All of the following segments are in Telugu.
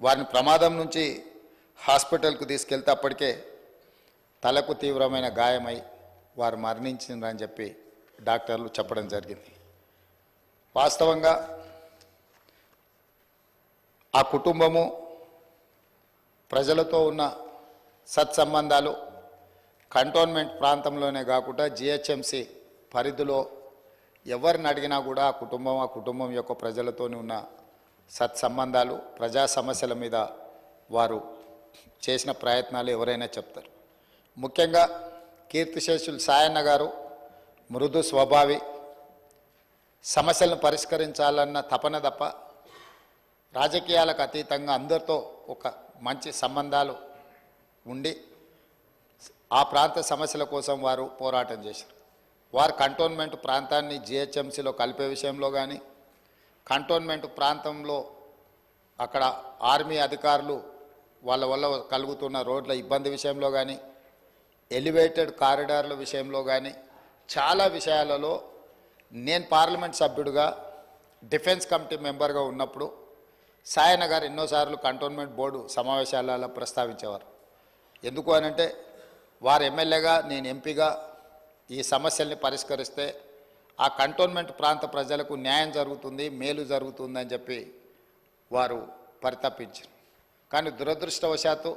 వారిని ప్రమాదం నుంచి హాస్పిటల్కు తీసుకెళ్తే అప్పటికే తలకు తీవ్రమైన గాయమై వారు మరణించిందని చెప్పి డాక్టర్లు చెప్పడం జరిగింది. వాస్తవంగా ఆ కుటుంబము ప్రజలతో ఉన్న సత్సంబంధాలు కంటోన్మెంట్ ప్రాంతంలోనే కాకుండా జిహెచ్ఎంసి పరిధిలో ఎవరిని అడిగినా కూడా ఆ కుటుంబం ఆ కుటుంబం యొక్క ప్రజలతోని ఉన్న సత్సంబంధాలు ప్రజా సమస్యల మీద వారు చేసిన ప్రయత్నాలు ఎవరైనా చెప్తారు. ముఖ్యంగా కీర్తిశేషులు సాయన్న గారు మృదు స్వభావి సమస్యలను పరిష్కరించాలన్న తపన తప్ప రాజకీయాలకు అతీతంగా అందరితో ఒక మంచి సంబంధాలు ఉండి ఆ ప్రాంత సమస్యల కోసం వారు పోరాటం చేశారు. వారు కంటోన్మెంట్ ప్రాంతాన్ని జిహెచ్ఎంసీలో కలిపే విషయంలో కానీ కంటోన్మెంట్ ప్రాంతంలో అక్కడ ఆర్మీ అధికారులు వాళ్ళ వల్ల కలుగుతున్న రోడ్ల ఇబ్బంది విషయంలో కానీ ఎలివేటెడ్ కారిడార్ల విషయంలో కానీ చాలా విషయాలలో నేను పార్లమెంట్ సభ్యుడిగా డిఫెన్స్ కమిటీ మెంబర్గా ఉన్నప్పుడు సాయన గారు ఎన్నోసార్లు కంటోన్మెంట్ బోర్డు సమావేశాలలో ప్రస్తావించేవారు. ఎందుకు అనంటే వారు ఎమ్మెల్యేగా నేను ఎంపీగా ఈ సమస్యల్ని పరిష్కరిస్తే ఆ కంటోన్మెంట్ ప్రాంత ప్రజలకు న్యాయం జరుగుతుంది మేలు జరుగుతుందని చెప్పి వారు పరితపించారు. కానీ దురదృష్టవశాత్తు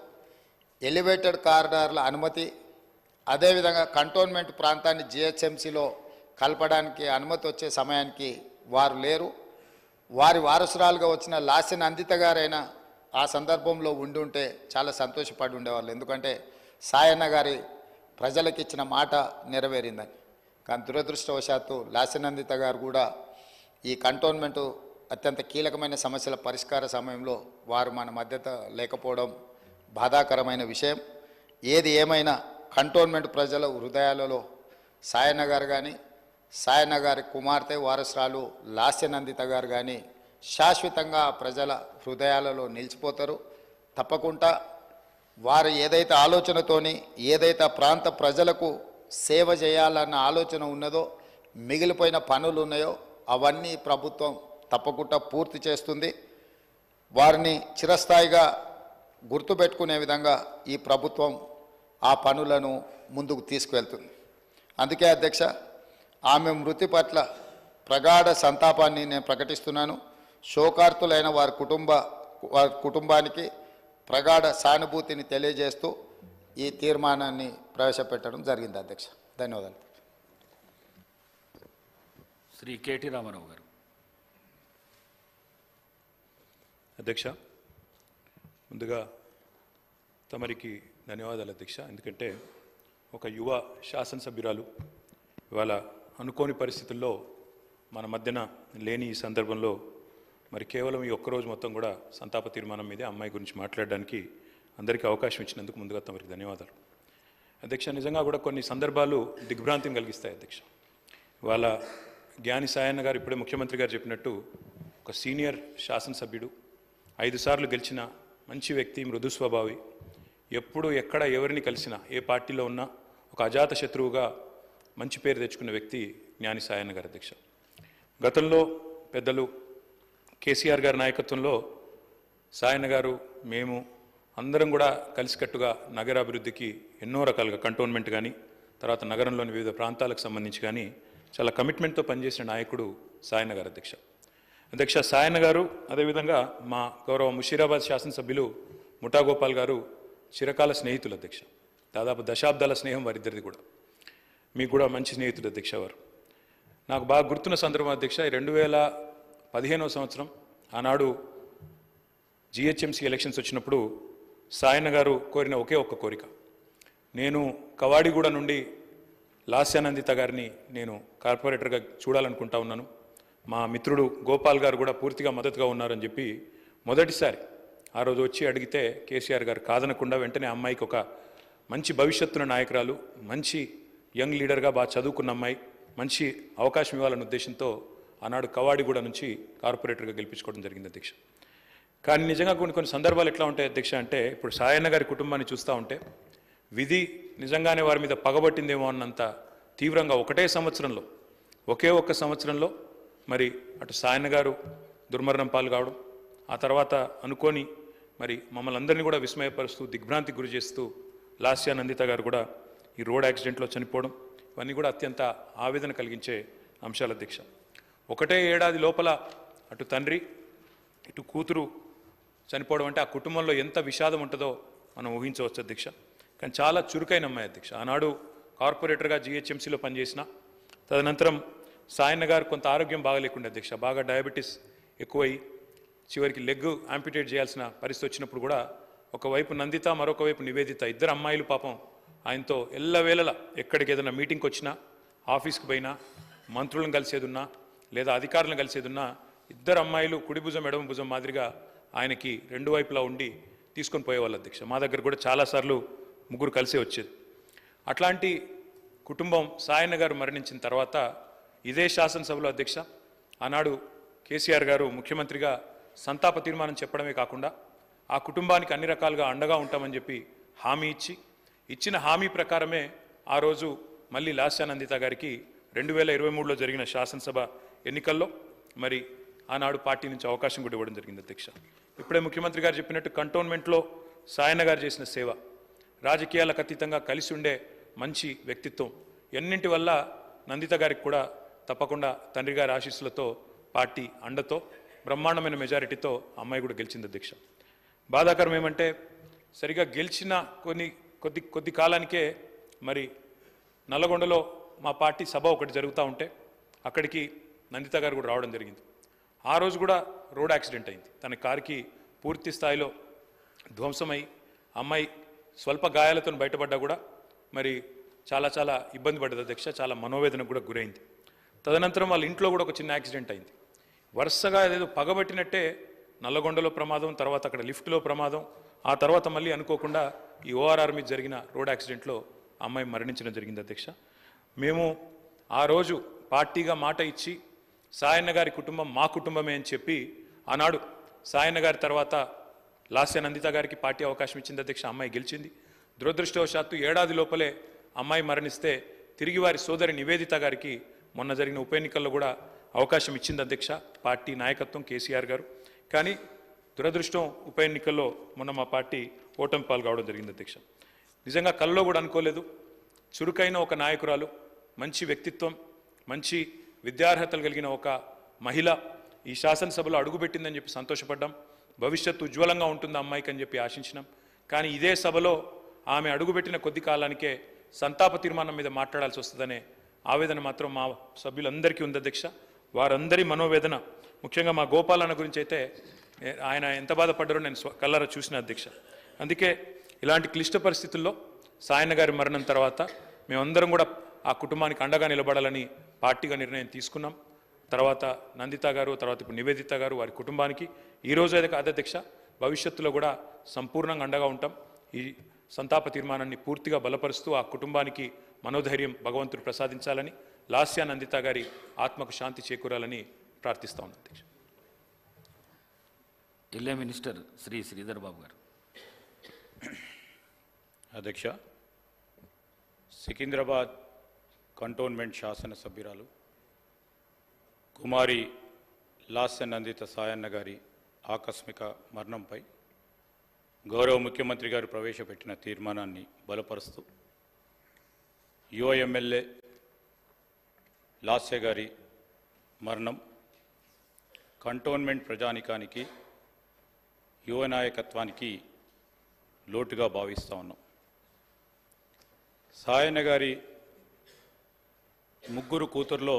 ఎలివేటెడ్ కారిడార్ల అనుమతి అదేవిధంగా కంటోన్మెంట్ ప్రాంతాన్ని జిహెచ్ఎంసీలో కలపడానికి అనుమతి వచ్చే సమయానికి వారు లేరు. వారి వారసురాలుగా వచ్చిన లాస్యన్ అందిత గారైనా ఆ సందర్భంలో ఉండి ఉంటే చాలా సంతోషపడి ఉండేవాళ్ళు. ఎందుకంటే సాయన్న గారి ప్రజలకు ఇచ్చిన మాట నెరవేరిందని. కానీ దురదృష్టవశాత్తు లాస్యనందిత గారు కూడా ఈ కంటోన్మెంటు అత్యంత కీలకమైన సమస్యల పరిష్కార సమయంలో వారు మన మధ్యత లేకపోవడం బాధాకరమైన విషయం. ఏది ఏమైనా కంటోన్మెంట్ ప్రజల హృదయాలలో సాయన్న గారు కానీ సాయన్న గారి కుమార్తె వారసురాలు లాస్యనందిత గారు కానీ శాశ్వతంగా ప్రజల హృదయాలలో నిలిచిపోతారు. తప్పకుండా వారు ఏదైతే ఆలోచనతోని ఏదైతే ఆ ప్రాంత ప్రజలకు సేవ చేయాలన్న ఆలోచన ఉన్నదో మిగిలిపోయిన పనులు ఉన్నాయో అవన్నీ ప్రభుత్వం తప్పకుండా పూర్తి చేస్తుంది. వారిని చిరస్థాయిగా గుర్తుపెట్టుకునే విధంగా ఈ ప్రభుత్వం ఆ పనులను ముందుకు తీసుకువెళ్తుంది. అందుకే అధ్యక్ష ఆమె మృతి పట్ల ప్రగాఢ సంతాపాన్ని నేను ప్రకటిస్తున్నాను. శోకార్తులైన వారి కుటుంబ వారి కుటుంబానికి ప్రగాఢ సానుభూతిని తెలియజేస్తూ ఈ తీర్మానాన్ని ప్రవేశపెట్టడం జరిగింది అధ్యక్ష. ధన్యవాదాలు. శ్రీ కేటీ రామారావు గారు. అధ్యక్ష ముందుగా తమరికి ధన్యవాదాలు అధ్యక్ష. ఎందుకంటే ఒక యువ శాసనసభ్యురాలు ఇవాళ అనుకోని పరిస్థితుల్లో మన మధ్యన లేని ఈ సందర్భంలో మరి కేవలం ఈ ఒక్కరోజు మొత్తం కూడా సంతాప తీర్మానం మీదే అమ్మాయి గురించి మాట్లాడడానికి అందరికీ అవకాశం ఇచ్చినందుకు ముందుగా తమరికి ధన్యవాదాలు. అధ్యక్ష నిజంగా కూడా కొన్ని సందర్భాలు దిగ్భ్రాంతిని కలిగిస్తాయి అధ్యక్ష. ఇవాళ జ్ఞాని సాయన్న గారు ఇప్పుడే ముఖ్యమంత్రి గారు చెప్పినట్టు ఒక సీనియర్ శాసనసభ్యుడు ఐదు సార్లు గెలిచిన మంచి వ్యక్తి మృదు స్వభావి. ఎప్పుడు ఎక్కడ ఎవరిని కలిసినా ఏ పార్టీలో ఉన్నా ఒక అజాత శత్రువుగా మంచి పేరు తెచ్చుకున్న వ్యక్తి జ్ఞాని సాయన్న గారు అధ్యక్ష. గతంలో పెద్దలు కేసీఆర్ గారి నాయకత్వంలో సాయన్న గారు మేము అందరం కూడా కలిసికట్టుగా నగరాభివృద్ధికి ఎన్నో రకాలుగా కంటోన్మెంట్ కానీ తర్వాత నగరంలోని వివిధ ప్రాంతాలకు సంబంధించి కానీ చాలా కమిట్మెంట్తో పనిచేసిన నాయకుడు సాయన్న గారు అధ్యక్ష. అధ్యక్ష సాయన్న గారు అదేవిధంగా మా గౌరవ ముషీరాబాద్ శాసనసభ్యులు ముఠాగోపాల్ గారు చిరకాల స్నేహితులు అధ్యక్ష. దాదాపు దశాబ్దాల స్నేహం వారిద్దరిది కూడా. మీకు కూడా మంచి స్నేహితుడు అధ్యక్ష వారు. నాకు బాగా గుర్తున్న సందర్భం అధ్యక్ష రెండు వేల పదిహేనవ సంవత్సరం ఆనాడు జిహెచ్ఎంసీ ఎలక్షన్స్ వచ్చినప్పుడు సాయన్న గారు కోరిన ఒకే ఒక్క కోరిక. నేను కవాడిగూడ నుండి లాస్యానందిత గారిని నేను కార్పొరేటర్గా చూడాలనుకుంటా ఉన్నాను. మా మిత్రుడు గోపాల్ గారు కూడా పూర్తిగా మద్దతుగా ఉన్నారని చెప్పి మొదటిసారి ఆ రోజు వచ్చి అడిగితే కేసీఆర్ గారు కాదనకుండా వెంటనే అమ్మాయికి ఒక మంచి భవిష్యత్తున్న నాయకురాలు మంచి యంగ్ లీడర్గా బాగా చదువుకున్న అమ్మాయి మంచి అవకాశం ఇవ్వాలన్న ఉద్దేశంతో ఆనాడు కవాడిగూడ నుంచి కార్పొరేటర్గా గెలిపించుకోవడం జరిగింది అధ్యక్ష. కానీ నిజంగా కొన్ని కొన్ని సందర్భాలు ఎట్లా ఉంటాయి అధ్యక్ష అంటే ఇప్పుడు సాయన్న గారి కుటుంబాన్ని చూస్తూ ఉంటే విధి నిజంగానే వారి మీద పగబట్టిందేమో అన్నంత తీవ్రంగా ఒకటే సంవత్సరంలో ఒకే ఒక్క సంవత్సరంలో మరి అటు సాయన్న గారు దుర్మరణం పాలు కావడం ఆ తర్వాత అనుకోని మరి మమ్మల్ని అందరినీ కూడా విస్మయపరుస్తూ దిగ్భ్రాంతికి గురి చేస్తూ లాస్యా నందిత గారు కూడా ఈ రోడ్ యాక్సిడెంట్లో చనిపోవడం ఇవన్నీ కూడా అత్యంత ఆవేదన కలిగించే అంశాల అధ్యక్ష. ఒకటే ఏడాది లోపల అటు తండ్రి ఇటు కూతురు చనిపోవడం అంటే ఆ కుటుంబంలో ఎంత విషాదం ఉంటుందో మనం ఊహించవచ్చు అధ్యక్ష కానీ చాలా చురుకైన అమ్మాయి అధ్యక్ష ఆనాడు కార్పొరేటర్గా జిహెచ్ఎంసీలో పనిచేసిన. తదనంతరం సాయన్న గారు కొంత ఆరోగ్యం బాగలేకుండా అధ్యక్ష బాగా డయాబెటీస్ ఎక్కువై చివరికి లెగ్ ఆంపిటేట్ చేయాల్సిన పరిస్థితి వచ్చినప్పుడు కూడా ఒకవైపు నందిత మరొక వైపు నివేదిత. ఇద్దరు అమ్మాయిలు పాపం ఆయనతో ఎల్లవేళలా ఎక్కడికి ఏదైనా మీటింగ్కి వచ్చినా ఆఫీస్కి పోయినా మంత్రులను కలిసేదున్నా లేదా అధికారులను కలిసేదున్నా ఇద్దరు అమ్మాయిలు కుడి భుజం ఎడమ భుజం మాదిరిగా ఆయనకి రెండు వైపులా ఉండి తీసుకొని పోయేవాళ్ళు అధ్యక్ష. మా దగ్గర కూడా చాలాసార్లు ముగ్గురు కలిసే వచ్చేది. అట్లాంటి కుటుంబం సాయన్న గారు మరణించిన తర్వాత ఇదే శాసనసభలో అధ్యక్ష ఆనాడు కేసీఆర్ గారు ముఖ్యమంత్రిగా సంతాప తీర్మానం చెప్పడమే కాకుండా ఆ కుటుంబానికి అన్ని రకాలుగా అండగా ఉంటామని చెప్పి హామీ ఇచ్చి ఇచ్చిన హామీ ప్రకారమే ఆ రోజు మళ్ళీ లాస్యానందిత గారికి రెండు వేల ఇరవై మూడులో జరిగిన శాసనసభ ఎన్నికల్లో మరి ఆనాడు పార్టీ నుంచి అవకాశం కూడా ఇవ్వడం జరిగింది అధ్యక్ష. ఇప్పుడే ముఖ్యమంత్రి గారు చెప్పినట్టు కంటోన్మెంట్లో సాయన్న గారు చేసిన సేవ రాజకీయాలకు అతీతంగా కలిసి ఉండే మంచి వ్యక్తిత్వం ఎన్నింటి వల్ల నందిత గారికి కూడా తప్పకుండా తండ్రి గారి ఆశీస్సులతో పార్టీ అండతో బ్రహ్మాండమైన మెజారిటీతో అమ్మాయి కూడా గెలిచింది అధ్యక్ష. బాధాకరం ఏమంటే సరిగా గెలిచిన కొన్ని కొద్ది కొద్ది కాలానికే మరి నల్లగొండలో మా పార్టీ సభ ఒకటి జరుగుతూ ఉంటే అక్కడికి నందిత గారు కూడా రావడం జరిగింది. ఆ రోజు కూడా రోడ్ యాక్సిడెంట్ అయింది. తన కారుకి పూర్తి స్థాయిలో ధ్వంసమై అమ్మాయి స్వల్ప గాయాలతో బయటపడ్డా కూడా మరి చాలా చాలా ఇబ్బంది పడ్డది అధ్యక్ష చాలా మనోవేదనకు కూడా గురైంది. తదనంతరం వాళ్ళ ఇంట్లో కూడా ఒక చిన్న యాక్సిడెంట్ అయింది. వరుసగా ఏదో పగబట్టినట్టే నల్లగొండలో ప్రమాదం తర్వాత అక్కడ లిఫ్ట్లో ప్రమాదం ఆ తర్వాత మళ్ళీ అనుకోకుండా ఈ ఓఆర్ఆర్ మీద జరిగిన రోడ్ యాక్సిడెంట్లో అమ్మాయి మరణించడం జరిగింది అధ్యక్ష. మేము ఆ రోజు పార్టీగా మాట ఇచ్చి సాయన్న గారి కుటుంబం మా కుటుంబమే అని చెప్పి ఆనాడు సాయన్న గారి తర్వాత లాస్య నందిత గారికి పార్టీ అవకాశం ఇచ్చింది అధ్యక్ష అమ్మాయి గెలిచింది. దురదృష్టవశాత్తు ఏడాది లోపలే అమ్మాయి మరణిస్తే తిరిగి వారి సోదరి నివేదిత గారికి మొన్న జరిగిన ఉప ఎన్నికల్లో కూడా అవకాశం ఇచ్చింది అధ్యక్ష పార్టీ నాయకత్వం కేసీఆర్ గారు. కానీ దురదృష్టం ఉప ఎన్నికల్లో మొన్న మా పార్టీ ఓటమి పాల్గొవడం జరిగింది అధ్యక్ష. నిజంగా కల్లో కూడా అనుకోలేదు. చురుకైన ఒక నాయకురాలు మంచి వ్యక్తిత్వం మంచి విద్యార్హతలు కలిగిన ఒక మహిళ ఈ శాసనసభలో అడుగుపెట్టిందని చెప్పి సంతోషపడ్డాం. భవిష్యత్తు ఉజ్వలంగా ఉంటుంది అమ్మాయికి అని చెప్పి ఆశించినాం. కానీ ఇదే సభలో ఆమె అడుగుపెట్టిన కొద్ది కాలానికే సంతాప తీర్మానం మీద మాట్లాడాల్సి వస్తుందనే ఆవేదన మాత్రం మా సభ్యులందరికీ ఉంది అధ్యక్ష. వారందరి మనోవేదన ముఖ్యంగా మా గోపాలన్న గురించి అయితే ఆయన ఎంత బాధపడ్డారో నేను స్వ- కళ్ళారా చూసిన అధ్యక్ష. అందుకే ఇలాంటి క్లిష్ట పరిస్థితుల్లో సాయన్న గారి మరణం తర్వాత మేమందరం కూడా ఆ కుటుంబానికి అండగా నిలబడాలని పార్టీగా నిర్ణయం తీసుకున్నాం. తర్వాత నందిత గారు తర్వాత ఇప్పుడు నివేదిత గారు వారి కుటుంబానికి. ఈ రోజు అయితే కాదు అధ్యక్ష భవిష్యత్తులో కూడా సంపూర్ణంగా అండగా ఉంటాం. ఈ సంతాప తీర్మానాన్ని పూర్తిగా బలపరుస్తూ ఆ కుటుంబానికి మనోధైర్యం భగవంతుడు ప్రసాదించాలని లాస్యా నందిత గారి ఆత్మకు శాంతి చేకూరాలని ప్రార్థిస్తా ఉన్నాను అధ్యక్ష జిల్లా మినిస్టర్ శ్రీ శ్రీధర్ బాబు గారు. అధ్యక్ష సికింద్రాబాద్ కంటోన్మెంట్ శాసనసభ్యురాలు కుమారి లాస్య నందిత సాయన్న గారి ఆకస్మిక మరణంపై గౌరవ ముఖ్యమంత్రి గారు ప్రవేశపెట్టిన తీర్మానాన్ని బలపరుస్తూ యువ ఎమ్మెల్యే లాస్య గారి మరణం కంటోన్మెంట్ ప్రజానికానికి యువ నాయకత్వానికి లోటుగా భావిస్తూ ఉన్నాం. సాయన్న గారి ముగ్గురు కూతుర్లో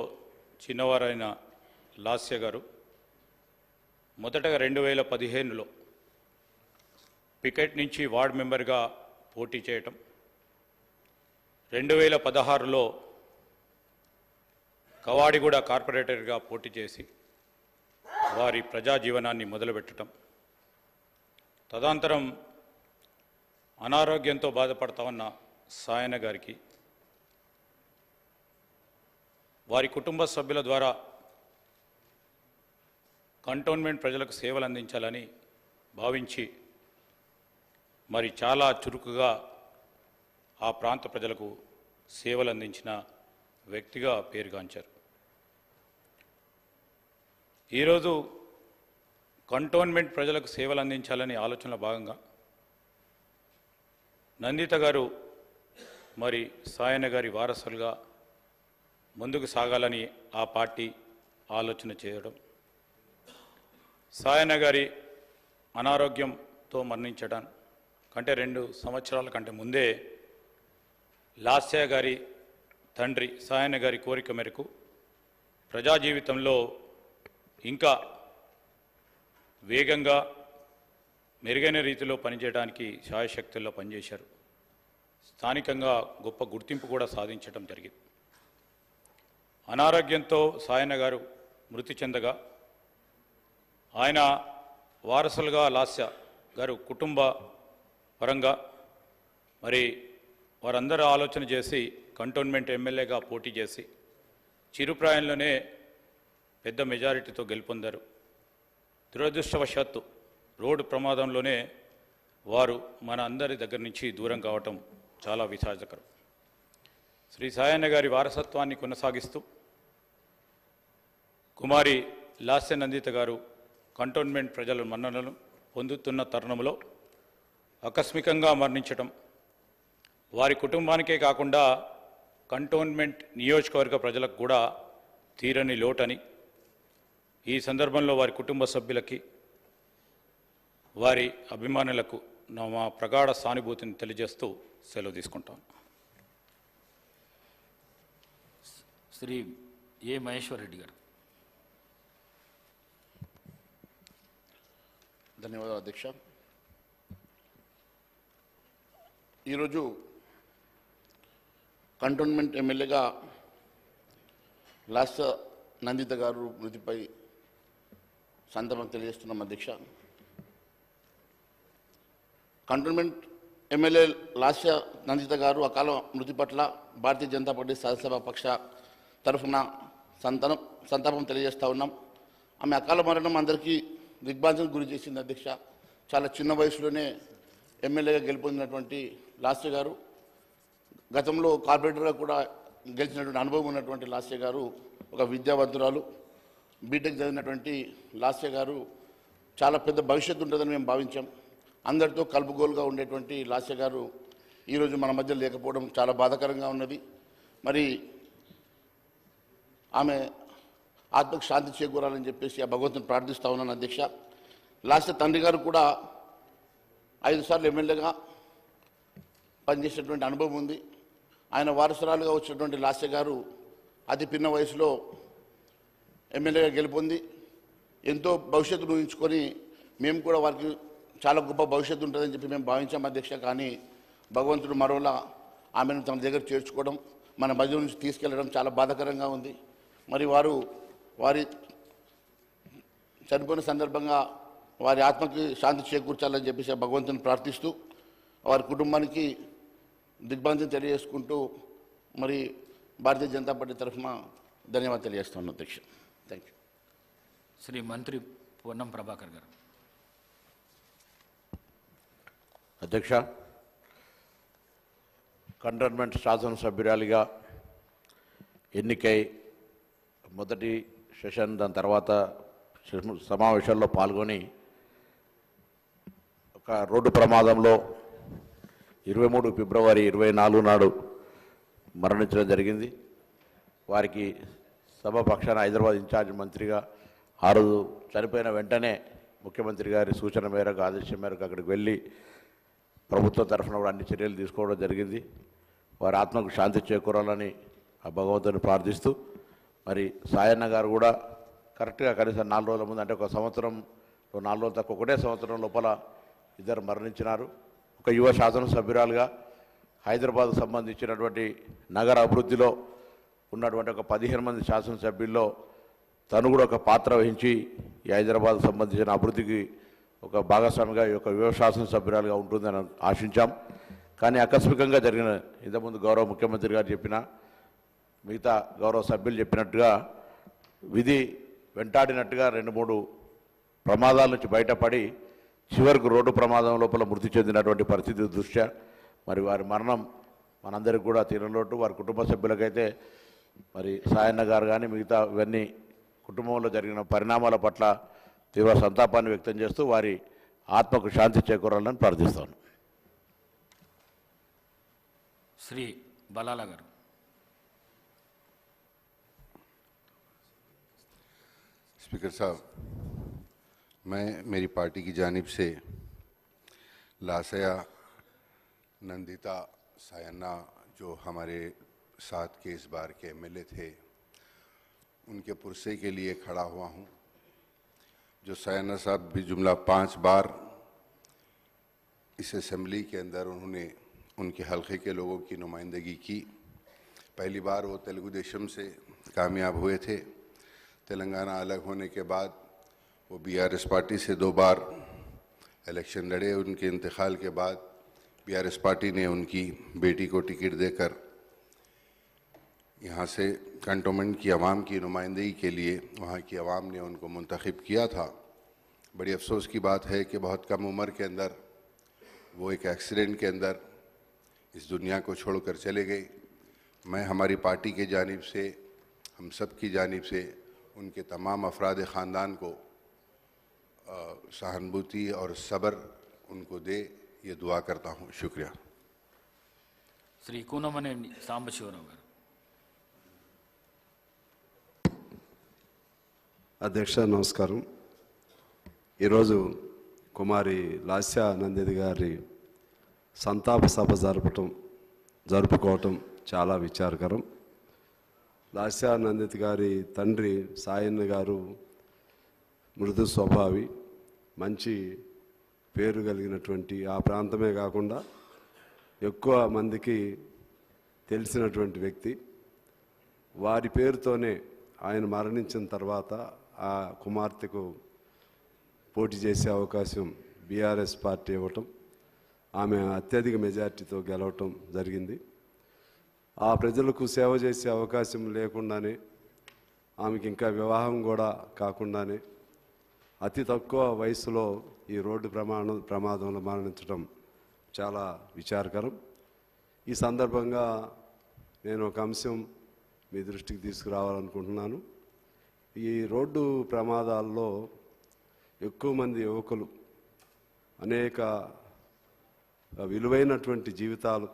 చిన్నవారైన లాస్య గారు. మొదటగా రెండు వేల పదిహేనులో పికెట్ నుంచి వార్డ్ మెంబర్గా పోటీ చేయటం. రెండు వేల పదహారులో కవాడిగూడ కార్పొరేటర్గా పోటీ చేసి వారి ప్రజా జీవనాన్ని మొదలుపెట్టడం తదనంతరం అనారోగ్యంతో బాధపడతా ఉన్న సాయన గారికి వారి కుటుంబ సభ్యుల ద్వారా కంటోన్మెంట్ ప్రజలకు సేవలు అందించాలని భావించి మరి చాలా చురుకుగా ఆ ప్రాంత ప్రజలకు సేవలు అందించిన వ్యక్తిగా పేరుగాంచారు ఈరోజు కంటోన్మెంట్ ప్రజలకు సేవలు అందించాలని ఆలోచనలో భాగంగా నందిత గారు మరి సాయన గారి వారసులుగా ముందుకు సాగాలని ఆ పార్టీ ఆలోచన చేయడం సాయన గారి అనారోగ్యంతో మరణించడం కంటే రెండు సంవత్సరాల కంటే ముందే లాస్య గారి తండ్రి సాయన గారి కోరిక మేరకు ప్రజా జీవితంలో ఇంకా వేగంగా మెరుగైన రీతిలో పనిచేయడానికి శాయశక్తుల్లో పనిచేశారు. స్థానికంగా గొప్ప గుర్తింపు కూడా సాధించడం జరిగింది. అనారోగ్యంతో సాయన్న గారు మృతి చెందగా ఆయన వారసులుగా లాస్య గారు కుటుంబ పరంగా మరి వారందరూ ఆలోచన చేసి కంటోన్మెంట్ ఎమ్మెల్యేగా పోటీ చేసి చిరుప్రాయంలోనే పెద్ద మెజారిటీతో గెలుపొందారు. దురదృష్టవశాత్తు రోడ్డు ప్రమాదంలోనే వారు మన అందరి దగ్గర నుంచి దూరం కావటం చాలా విషాదకరం శ్రీ సాయన్న గారి వారసత్వాన్ని కొనసాగిస్తూ కుమారి లాస్య నందిత గారు కంటోన్మెంట్ ప్రజల మన్ననలు పొందుతున్న తరుణంలో ఆకస్మికంగా మరణించటం. వారి కుటుంబానికే కాకుండా కంటోన్మెంట్ నియోజకవర్గ ప్రజలకు కూడా తీరని లోటని ఈ సందర్భంలో వారి కుటుంబ సభ్యులకి వారి అభిమానులకు నా మా ప్రగాఢ సానుభూతిని తెలియజేస్తూ సెలవు తీసుకుంటాం శ్రీ ఏ మహేశ్వర్ రెడ్డి గారు. ధన్యవాదాలు అధ్యక్ష. ఈరోజు కంటోన్మెంట్ ఎమ్మెల్యేగా లాస్య నందిత గారు మృతిపై సంతాపం తెలియజేస్తున్నాం అధ్యక్ష. కంటోన్మెంట్ ఎమ్మెల్యే లాస్య నందిత గారు అకాల మృతి పట్ల భారతీయ జనతా పార్టీ శాసనసభ పక్ష తరఫున సంతానం సంతాపం తెలియజేస్తూ ఉన్నాం. ఆమె అకాల మరణం అందరికీ దిగ్భాంతికి గురి చేసింది అధ్యక్ష. చాలా చిన్న వయసులోనే ఎమ్మెల్యేగా గెలుపొందినటువంటి లాస్య గారు. గతంలో కార్పొరేటర్గా కూడా గెలిచినటువంటి అనుభవం ఉన్నటువంటి లాస్య గారు ఒక విద్యావంతురాలు. బీటెక్ చదివినటువంటి లాస్య గారు చాలా పెద్ద భవిష్యత్తు ఉంటుందని మేము భావించాం. అందరితో కలుపుగోలుగా ఉండేటువంటి లాస్య గారు ఈరోజు మన మధ్య లేకపోవడం చాలా బాధాకరంగా ఉన్నది. మరి ఆమె ఆత్మకు శాంతి చేకూరాలని చెప్పేసి ఆ భగవంతుని ప్రార్థిస్తా ఉన్నాను అధ్యక్ష. లాస్ట్ తండ్రి గారు కూడా ఐదు సార్లు ఎమ్మెల్యేగా పనిచేసినటువంటి అనుభవం ఉంది. ఆయన వారసురాలుగా వచ్చినటువంటి లాస్య గారు అతి పిన్న వయసులో ఎమ్మెల్యేగా గెలుపొంది. ఎంతో భవిష్యత్తును ఊహించుకొని మేము కూడా వారికి చాలా గొప్ప భవిష్యత్తు ఉంటుందని చెప్పి మేము భావించాం అధ్యక్ష. కానీ భగవంతుడు మరోలా ఆమెను తన దగ్గర చేర్చుకోవడం మన మధ్య నుంచి తీసుకెళ్ళడం చాలా బాధాకరంగా ఉంది. మరి వారు వారి చనిపోయిన సందర్భంగా వారి ఆత్మకి శాంతి చేకూర్చాలని చెప్పేసి ఆ భగవంతుని ప్రార్థిస్తూ వారి కుటుంబానికి దిగ్భ్రాంతిని తెలియజేసుకుంటూ మరి భారతీయ జనతా పార్టీ తరఫున ధన్యవాదాలు తెలియజేస్తున్నాను అధ్యక్ష. థ్యాంక్ యూ శ్రీ మంత్రి పొన్నం ప్రభాకర్ గారు. అధ్యక్ష కంటోన్మెంట్ శాసనసభ్యురాలిగా ఎన్నికై మొదటి సెషన్ దాని తర్వాత సమావేశాల్లో పాల్గొని ఒక రోడ్డు ప్రమాదంలో ఇరవై మూడు ఫిబ్రవరి ఇరవై నాలుగు నాడు మరణించడం జరిగింది. వారికి సభ పక్షాన హైదరాబాద్ ఇన్ఛార్జ్ మంత్రిగా ఆ రోజు చనిపోయిన వెంటనే ముఖ్యమంత్రి గారి సూచన మేరకు ఆదేశం మేరకు అక్కడికి వెళ్ళి ప్రభుత్వం తరఫున కూడా అన్ని చర్యలు తీసుకోవడం జరిగింది. వారి ఆత్మకు శాంతి చేకూరాలని ఆ భగవంతుని ప్రార్థిస్తూ మరి సాయన్న గారు కూడా కరెక్ట్గా కనీసం నాలుగు రోజుల ముందు అంటే ఒక సంవత్సరం నాలుగు రోజుల తక్కువ ఒకటే సంవత్సరం లోపల ఇద్దరు మరణించినారు. ఒక యువ శాసనసభ్యురాలుగా హైదరాబాద్ సంబంధించినటువంటి నగర అభివృద్ధిలో ఉన్నటువంటి ఒక పదిహేను మంది శాసనసభ్యుల్లో తను కూడా ఒక పాత్ర వహించి ఈ హైదరాబాద్ సంబంధించిన అభివృద్ధికి ఒక భాగస్వామిగా ఈ యొక్క యువ శాసనసభ్యురాలుగా ఉంటుందని ఆశించాం. కానీ ఆకస్మికంగా జరిగిన ఇంతకుముందు గౌరవ ముఖ్యమంత్రి గారు చెప్పిన మిగతా గౌరవ సభ్యులు చెప్పినట్టుగా విధి వెంటాడినట్టుగా రెండు మూడు ప్రమాదాల నుంచి బయటపడి చివరకు రోడ్డు ప్రమాదం లోపల మృతి చెందినటువంటి పరిస్థితి దృష్ట్యా మరి వారి మరణం మనందరికి కూడా తీరలోటు వారి కుటుంబ సభ్యులకైతే మరి సాయన్న గారు కానీ మిగతా ఇవన్నీ కుటుంబంలో జరిగిన పరిణామాల పట్ల తీవ్ర సంతాపాన్ని వ్యక్తం చేస్తూ వారి ఆత్మకు శాంతి చేకూరాలని ప్రార్థిస్తాను. శ్రీ బలాల గారు. اسپیکر صاحب، میں میری پارٹی کی جانب سے لاسیہ نندیتا سائنا جو ہمارے ساتھ کے اس بار کے ایم ایل اے تھے، ان کے پرسے کے لیے کھڑا ہوا ہوں۔ جو سائنا صاحب بھی جملہ پانچ بار اس اسمبلی کے اندر انہوں نے ان کے حلقے کے لوگوں کی نمائندگی کی۔ پہلی بار وہ تیلگو دیشم سے کامیاب ہوئے تھے۔ تلنگانہ الگ ہونے کے بعد وہ بی آر ایس پارٹی سے دو بار الیکشن لڑے، ان کے انتقال کے بعد بی آر ایس پارٹی نے ان کی بیٹی کو ٹکٹ دے کر یہاں سے کنٹومنٹ کی، عوام کی نمائندگی کے لیے وہاں کی عوام نے ان کو منتخب کیا تھا۔ بڑی افسوس کی بات ہے کہ بہت کم عمر کے اندر وہ ایک ایکسیڈنٹ کے اندر اس دنیا کو چھوڑ کر چلے گئے۔ میں، ہماری پارٹی کے جانب سے، ہم سب کی جانب سے ان کے تمام افراد خاندان کو سہانبھوتی اور صبر ان کو دے یہ دعا کرتا ہوں شکریہ۔ سری کومنے سانبشیور అధ్యక్ష నమస్కారం ఈరోజు کماری లాస్యా نندیدگاری గారి سب సభ జరపటం چالا ویچار విచారకరం లాస్యా నందిత్ గారి తండ్రి సాయన్న గారు మృదు స్వభావి మంచి పేరు కలిగినటువంటి ఆ ప్రాంతమే కాకుండా ఎక్కువ మందికి తెలిసినటువంటి వ్యక్తి. వారి పేరుతోనే ఆయన మరణించిన తర్వాత ఆ కుమార్తెకు పోటీ చేసే అవకాశం బీఆర్ఎస్ పార్టీ ఇవ్వటం ఆమె అత్యధిక మెజార్టీతో గెలవటం జరిగింది. ఆ ప్రజలకు సేవ చేసే అవకాశం లేకుండానే ఆమెకి ఇంకా వివాహం కూడా కాకుండానే అతి తక్కువ వయసులో ఈ రోడ్డు ప్రమాణం ప్రమాదంలో మరణించడం చాలా విచారకరం. ఈ సందర్భంగా నేను ఒక అంశం మీ దృష్టికి తీసుకురావాలనుకుంటున్నాను. ఈ రోడ్డు ప్రమాదాల్లో ఎక్కువ మంది యువకులు అనేక విలువైనటువంటి జీవితాలు